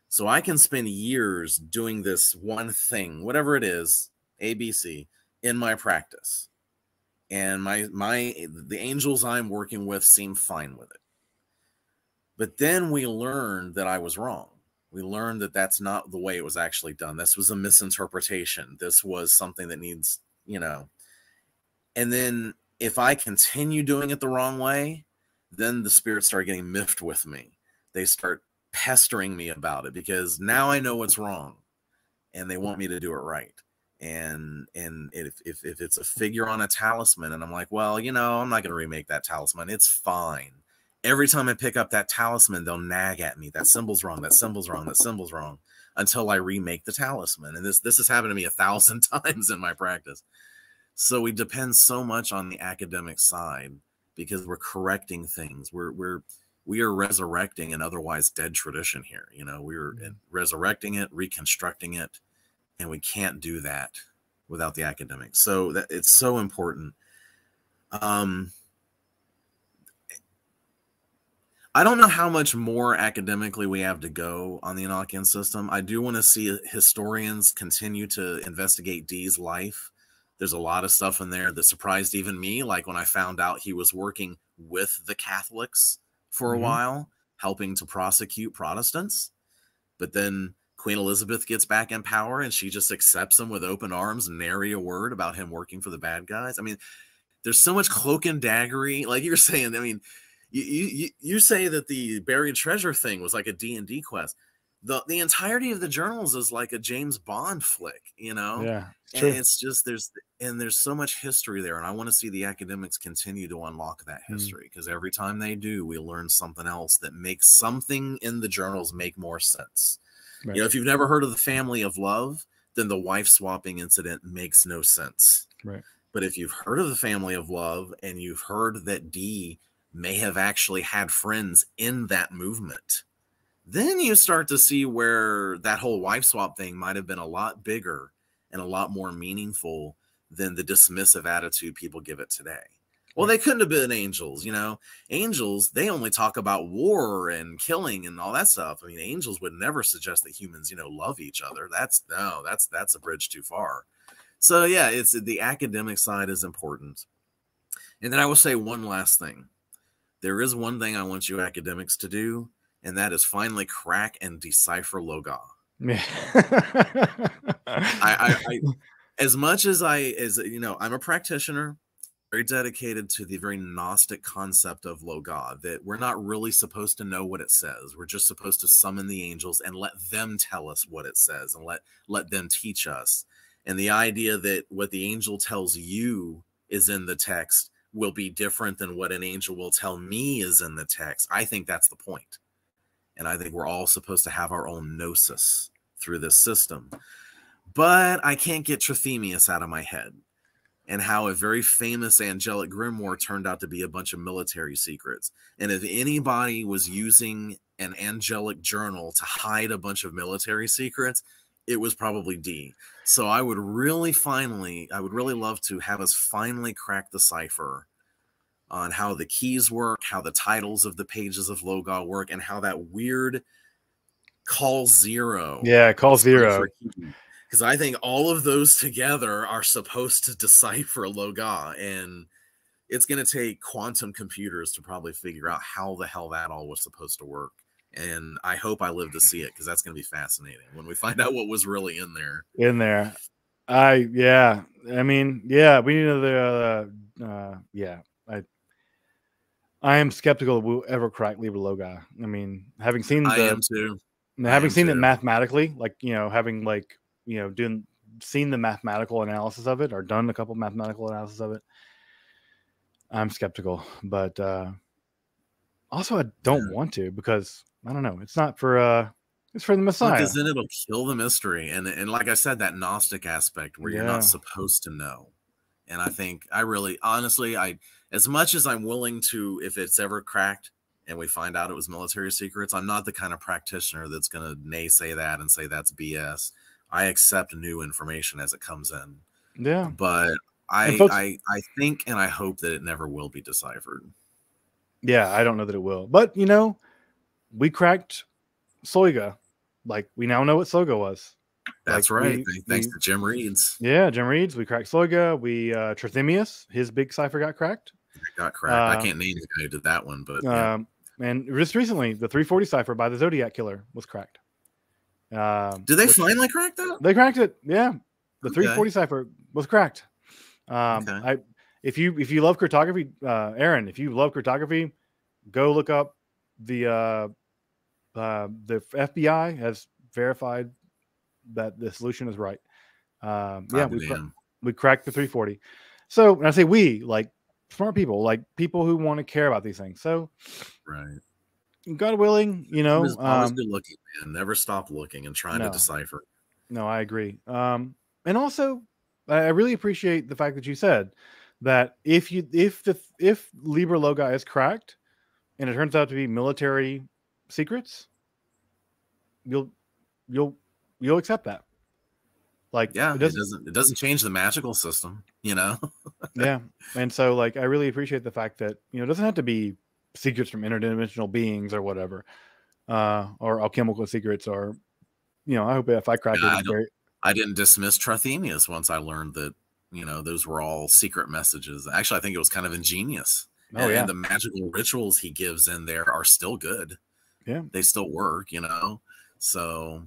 So I can spend years doing this one thing, whatever it is, ABC, in my practice. And my my the angels I'm working with seem fine with it. But then we learned that I was wrong. We learned that that's not the way it was actually done. This was a misinterpretation. This was something that needs, you know. And then if I continue doing it the wrong way, then the spirits start getting miffed with me. They start pestering me about it because now I know what's wrong and they want me to do it right. And and if, if, if it's a figure on a talisman and I'm like, well, you know, I'm not to remake that talisman. It's fine. Every time I pick up that talisman, they'll nag at me. That symbol's wrong. That symbol's wrong. That symbol's wrong until I remake the talisman. And this this has happened to me a thousand times in my practice. So we depend so much on the academic side because we're correcting things. We're we're we are resurrecting an otherwise dead tradition here. You know, we are mm-hmm. resurrecting it, reconstructing it, and we can't do that without the academics. So that it's so important. Um, I don't know how much more academically we have to go on the Enochian system. I do want to see historians continue to investigate Dee's life. There's a lot of stuff in there that surprised even me, like when I found out he was working with the Catholics for a mm-hmm. while, helping to prosecute Protestants. But then Queen Elizabeth gets back in power and she just accepts him with open arms, nary a word about him working for the bad guys. I mean, there's so much cloak and daggery. Like you're saying, I mean, you you you say that the buried treasure thing was like a D&D quest the the entirety of the journals is like a James Bond flick, you know. Yeah, it's and it's just there's and there's so much history there, and I want to see the academics continue to unlock that hmm. history because mm. every time they do, we learn something else that makes something in the journals make more sense. Right. You know, if you've never heard of the family of love, then the wife swapping incident makes no sense. Right. But if you've heard of the family of love and you've heard that Dee may have actually had friends in that movement then you start to see where that whole wife swap thing might have been a lot bigger and a lot more meaningful than the dismissive attitude people give it today. Well, they couldn't have been angels, you know. Angels, they only talk about war and killing and all that stuff. I mean, angels would never suggest that humans, you know, love each other. That's no, that's that's a bridge too far. So yeah, it's the academic side is important. And then I will say one last thing. There is one thing I want you academics to do, and that is finally crack and decipher Loagaeth. Yeah. I, I, I, as much as I, as you know, I'm a practitioner, very dedicated to the very Gnostic concept of Loagaeth, that we're not really supposed to know what it says. We're just supposed to summon the angels and let them tell us what it says and let let them teach us. And the idea that what the angel tells you is in the text will be different than what an angel will tell me is in the text. I think that's the point. And I think we're all supposed to have our own gnosis through this system. But I can't get Trithemius out of my head and how a very famous angelic grimoire turned out to be a bunch of military secrets. And if anybody was using an angelic journal to hide a bunch of military secrets, it was probably Dee. So I would really finally, I would really love to have us finally crack the cipher on how the keys work, how the titles of the pages of Loagaeth work, and how that weird call zero. Yeah, call zero. Because I think all of those together are supposed to decipher Loagaeth, and it's going to take quantum computers to probably figure out how the hell that all was supposed to work. And I hope I live to see it because that's going to be fascinating when we find out what was really in there. In there, I yeah. I mean, yeah, we need the uh, uh, yeah. I am skeptical we'll ever crack Liber Loagaeth. I mean, having seen the, I am too. Having seen too. it mathematically, like you know, having like you know, doing seen the mathematical analysis of it or done a couple mathematical analysis of it, I'm skeptical. But uh also, I don't yeah. want to because I don't know. It's not for uh it's for the Messiah. Because then it'll kill the mystery. And and like I said, that Gnostic aspect where yeah. you're not supposed to know. And I think I really honestly, I as much as I'm willing to, if it's ever cracked and we find out it was military secrets, I'm not the kind of practitioner that's gonna naysay that and say that's BS. I accept new information as it comes in. Yeah. But I folks, I I think and I hope that it never will be deciphered. Yeah, I don't know that it will. But you know, we cracked Soyga. Like we now know what Soyga was. That's like, right. We, Thanks we, to Jim Reeds. Yeah, Jim Reeds. We cracked Soyga. We uh Trithemius, his big cipher got cracked. It got cracked. Uh, I can't name the guy who did that one, but um, and just recently the 340 cipher by the Zodiac Killer was cracked. Um, did they which, finally crack that? They cracked it. Yeah, the okay. 340 cipher was cracked. Um, okay. I if you if you love cryptography, uh, Aaron, if you love cryptography, go look up the uh, uh, the FBI has verified that the solution is right. Um, yeah, we, cra- we cracked the 340. So when I say we, like smart people, like people who want to care about these things. So, right. God willing, you know, always, always um, looking, man. Never stop looking and trying no, to decipher. No, I agree. Um, and also, I really appreciate the fact that you said that if you if the if Liber Loagaeth is cracked, and it turns out to be military secrets, you'll you'll you'll accept that. Like yeah, it doesn't, it doesn't, it doesn't change the magical system, you know. yeah, and so like I really appreciate the fact that you know it doesn't have to be secrets from interdimensional beings or whatever, uh, or alchemical secrets, or you know I hope if I crack yeah, it, I, very... I didn't dismiss Trithemius once I learned that you know those were all secret messages. Actually, I think it was kind of ingenious. Oh, and, yeah. and the magical rituals he gives in there are still good. Yeah. They still work, you know. So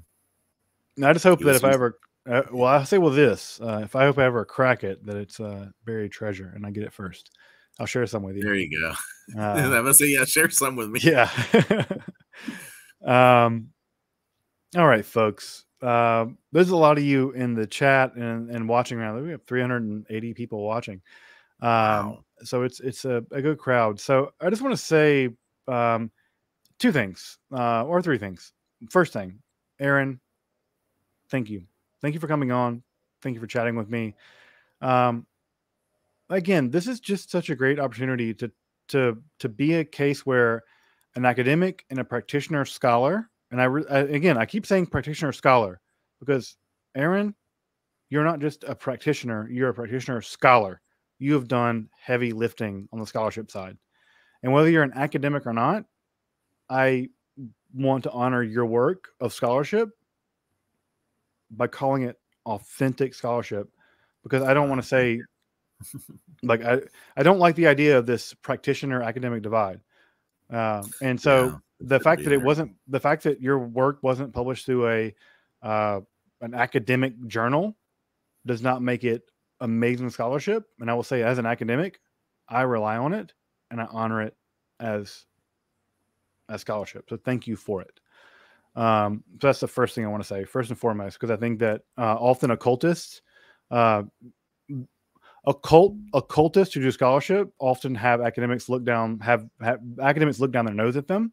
I just hope that if I ever uh, well, I'll say well this, uh, if I hope I ever crack it, that it's a buried treasure and I get it first. I'll share some with you. There you go. Uh, I'm gonna say, yeah, share some with me. Yeah. um all right, folks. Uh, there's a lot of you in the chat and, and watching around. We have 380 people watching. Um, wow so it's it's a, a good crowd. So I just want to say um, two things uh, or three things. First thing, Aaron, thank you, thank you for coming on. Thank you for chatting with me. Um, again, this is just such a great opportunity to to to be a case where an academic and a practitioner scholar, and I, I again I keep saying practitioner scholar because Aaron, you're not just a practitioner; you're a practitioner scholar you have done heavy lifting on the scholarship side. And whether you're an academic or not, I want to honor your work of scholarship by calling it authentic scholarship because I don't want to say like I I don't like the idea of this practitioner academic divide. Uh, and so yeah, the fact that it wasn't the fact that your work wasn't published through a uh, an academic journal does not make it amazing scholarship. And I will say, as an academic, I rely on it and I honor it as a scholarship. So thank you for it. Um, so that's the first thing I want to say, first and foremost, because I think that uh, often occultists, uh, occult occultists who do scholarship often have academics look down, have, have academics look down their nose at them,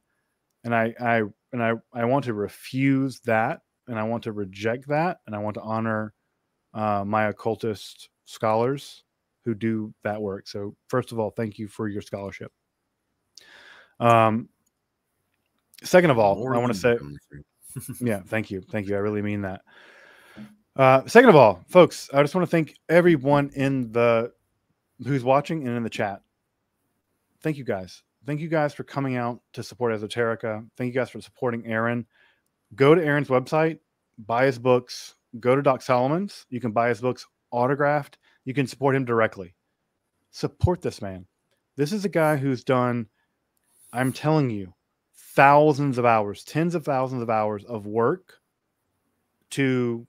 and I, I and I, I want to refuse that and I want to reject that, and I want to honor uh, my occultist scholars who do that work. So, first of all, thank you for your scholarship. Um, second of all, More I want to say, yeah, thank you, thank you. I really mean that. Uh, second of all, folks, I just want to thank everyone in the who's watching and in the chat. Thank you guys. Thank you guys for coming out to support Esoterica. Thank you guys for supporting Aaron. Go to Aaron's website, buy his books. Go to Doc Solomon's. You can buy his books autographed. You can support him directly. Support this man. This is a guy who's done, I'm telling you, thousands of hours, tens of thousands of hours of work to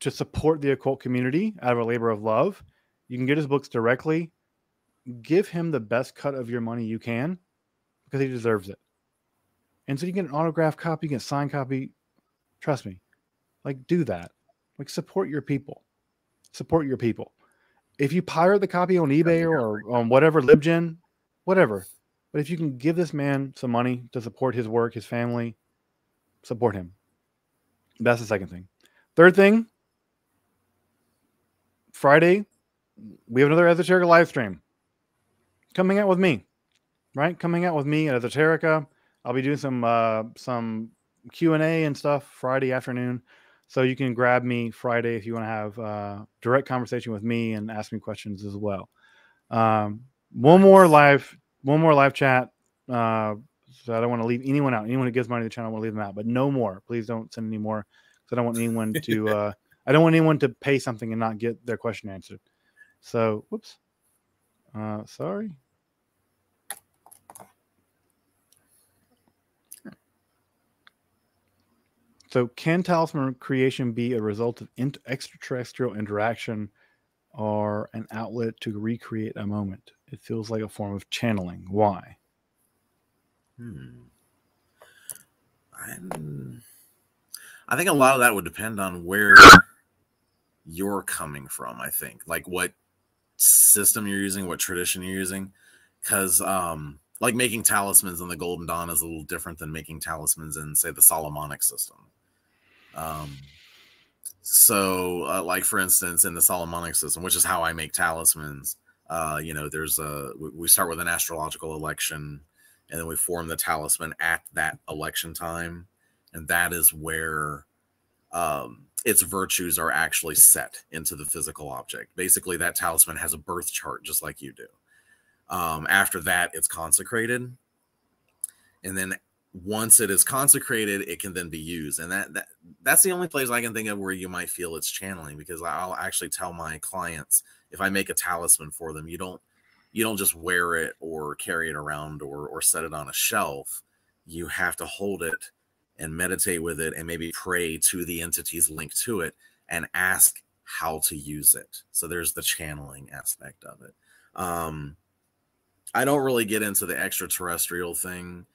to support the occult community out of a labor of love. You can get his books directly. Give him the best cut of your money you can because he deserves it. And so you get an autograph copy, you get a signed copy. Trust me, like do that. Like support your people. Support your people. If you pirate the copy on eBay or on whatever LibGen, whatever. But if you can give this man some money to support his work, his family, support him. That's the second thing. Third thing, Friday, we have another Esoterica live stream coming out with me, right? Coming out with me at Esoterica. I'll be doing some uh, some Q and A and stuff Friday afternoon, so you can grab me Friday if you want to have uh, direct conversation with me and ask me questions as well. Um, one more live, one more live chat. Uh, so I don't want to leave anyone out. Anyone who gives money to the channel, I want to leave them out, but no more. Please don't send any more because I don't want anyone to. Uh, I don't want anyone to pay something and not get their question answered. So, whoops. Uh, sorry. So, can talisman creation be a result of extraterrestrial interaction or an outlet to recreate a moment? It feels like a form of channeling. Why? Hmm. I'm, I think a lot of that would depend on where you're coming from. I think like what system you're using, what tradition you're using, because um, like making talismans in the Golden Dawn is a little different than making talismans in say the Solomonic system. Um, so uh, like for instance in the Solomonic system, which is how I make talismans. Uh, you know, there's a we start with an astrological election, and then we form the talisman at that election time, and that is where um, its virtues are actually set into the physical object. Basically, that talisman has a birth chart just like you do. Um, after that, it's consecrated. And then once it is consecrated, it can then be used. And that, that that's the only place I can think of where you might feel it's channeling because I'll actually tell my clients if I make a talisman for them, you don't you don't just wear it or carry it around or or set it on a shelf. You have to hold it and meditate with it and maybe pray to the entities linked to it and ask how to use it. So there's the channeling aspect of it. Um, I don't really get into the extraterrestrial thing.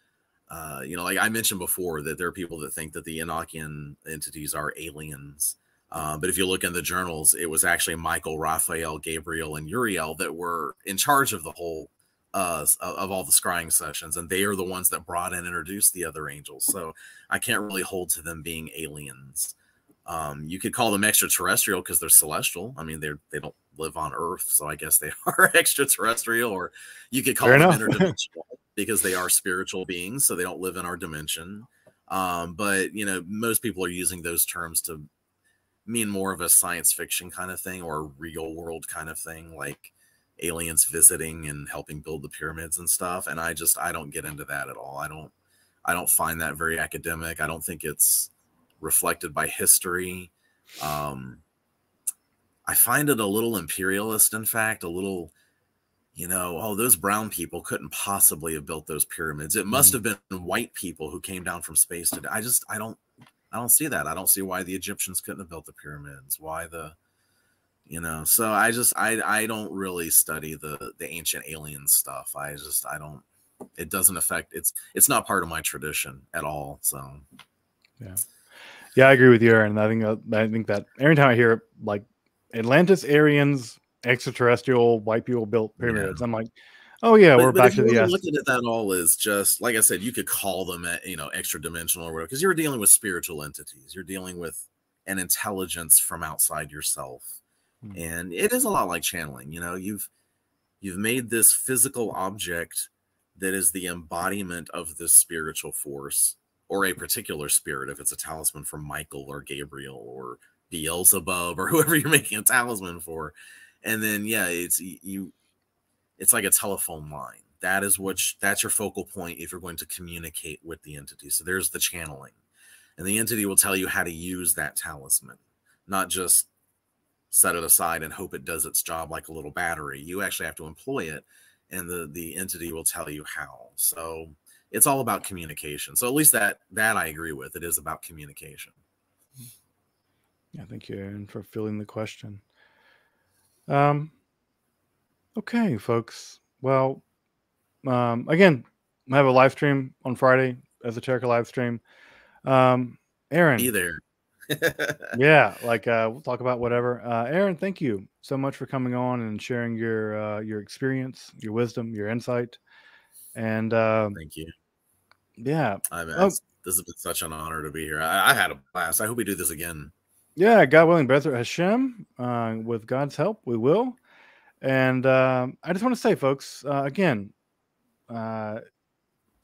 Uh, you know, like I mentioned before, that there are people that think that the Enochian entities are aliens. Uh, but if you look in the journals, it was actually Michael, Raphael, Gabriel, and Uriel that were in charge of the whole uh, of all the scrying sessions, and they are the ones that brought and introduced the other angels. So I can't really hold to them being aliens. Um, you could call them extraterrestrial because they're celestial. I mean, they're they don't live on Earth, so I guess they are extraterrestrial. Or you could call Fair them interdimensional because they are spiritual beings, so they don't live in our dimension. Um, but you know, most people are using those terms to mean more of a science fiction kind of thing or real world kind of thing, like aliens visiting and helping build the pyramids and stuff. And i just i don't get into that at all. I don't i don't find that very academic. I don't think it's reflected by history. Um i find it a little imperialist in fact a little you know oh those brown people couldn't possibly have built those pyramids. It must mm-hmm. have been white people who came down from space to i just i don't i don't see that. I don't see why the egyptians couldn't have built the pyramids why the you know so i just i i don't really study the the ancient alien stuff. I just i don't it doesn't affect it's it's not part of my tradition at all so. Yeah. Yeah i agree with you aaron i think uh, i think that every time i hear like atlantis aryans extraterrestrial white people built pyramids yeah. i'm like Oh yeah, but, we're but back to the really S. look at that all is just like I said, you could call them at, you know extra dimensional or whatever because you're dealing with spiritual entities. You're dealing with an intelligence from outside yourself, Hmm. and it is a lot like channeling. You know, you've you've made this physical object that is the embodiment of this spiritual force or a particular spirit. If it's a talisman from Michael or Gabriel or Beelzebub or whoever you're making a talisman for, and then yeah, it's you it's like a telephone line. That is what sh- that's your focal point if you're going to communicate with the entity. So there's the channeling. And the entity will tell you how to use that talisman, not just set it aside and hope it does its job like a little battery. You actually have to employ it and the the entity will tell you how. So it's all about communication. So at least that that I agree with. It is about communication. Yeah, thank you, Aaron, for filling the question. Um, okay, folks. Well, um, again, I have a live stream on Friday, Esoterica live stream. Um, Aaron, Be there. yeah, like uh, we'll talk about whatever. Uh, Aaron, thank you so much for coming on and sharing your uh, your experience, your wisdom, your insight, and uh, Thank you. yeah, I mean, Oh. this has been such an honor to be here. I, I had a blast. I hope we do this again. Yeah, God willing, Bezrat Hashem, uh, with God's help, we will. And um I just want to say, folks, uh, again, uh,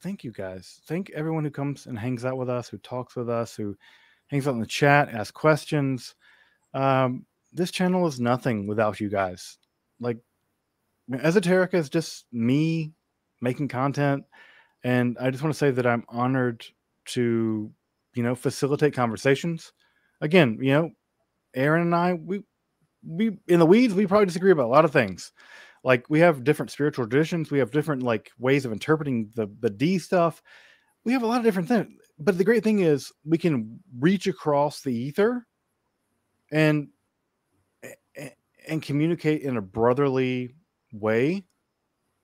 thank you guys. Thank everyone who comes and hangs out with us, who talks with us, who hangs out in the chat, asks questions. Um, this channel is nothing without you guys. Like, Esoterica is just me making content. And I just want to say that I'm honored to, you know, facilitate conversations again, you know, Aaron and I, we we in the weeds, we probably disagree about a lot of things. Like we have different spiritual traditions, we have different like ways of interpreting the the Dee stuff. We have a lot of different things. But the great thing is we can reach across the ether and and communicate in a brotherly way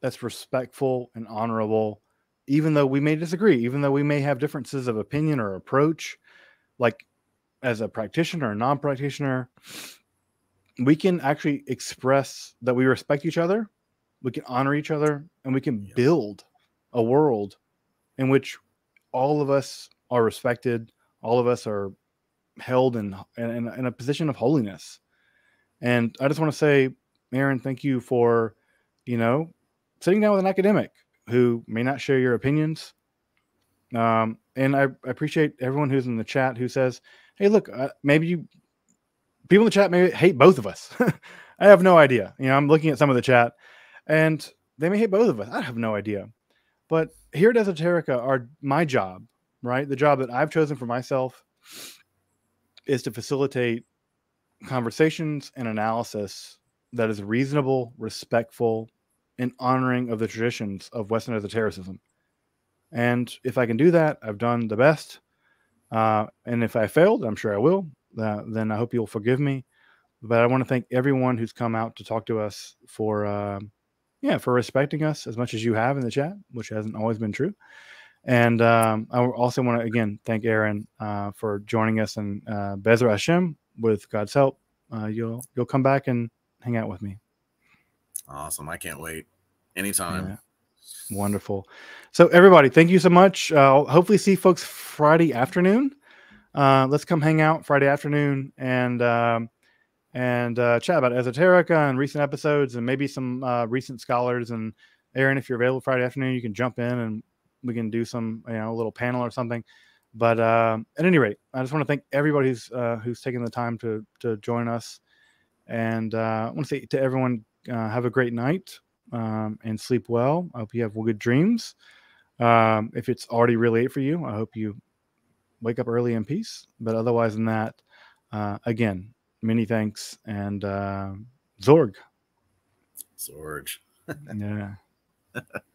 that's respectful and honorable even though we may disagree even though we may have differences of opinion or approach like as a practitioner or non-practitioner we can actually express that we respect each other we can honor each other and we can build a world in which all of us are respected all of us are held in in, in a position of holiness. And i just want to say aaron thank you for you know sitting down with an academic who may not share your opinions. Um, and I, I appreciate everyone who's in the chat who says hey, look, uh, maybe you people in the chat may hate both of us. I have no idea. You know, I'm looking at some of the chat, and they may hate both of us. I have no idea. But here at Esoterica, our my job, right, the job that I've chosen for myself, is to facilitate conversations and analysis that is reasonable, respectful, and honoring of the traditions of Western esotericism. And if I can do that, I've done the best. Uh, and if I failed, I'm sure I will. Uh, then I hope you'll forgive me. But I want to thank everyone who's come out to talk to us for, um yeah, for respecting us as much as you have in the chat, which hasn't always been true. And um, I also want to again thank Aaron uh, for joining us and uh, Bezer Hashem. With God's help, uh, you'll you'll come back and hang out with me. Awesome. I can't wait. Anytime. Yeah. Wonderful. So everybody, thank you so much. Uh, hopefully see folks Friday afternoon. Uh, let's come hang out Friday afternoon and um, and uh, chat about esoterica and recent episodes and maybe some uh, recent scholars. And Aaron, if you're available Friday afternoon, you can jump in and we can do some you know a little panel or something. But uh, at any rate, I just want to thank everybody who's uh, who's taken the time to to join us. And uh, I want to say to everyone, have a great night um, and sleep well. I hope you have good dreams. Um, if it's already really late for you, I hope you wake up early in peace. But otherwise than that, uh, again, many thanks and uh, Zorge. Zorge. Yeah.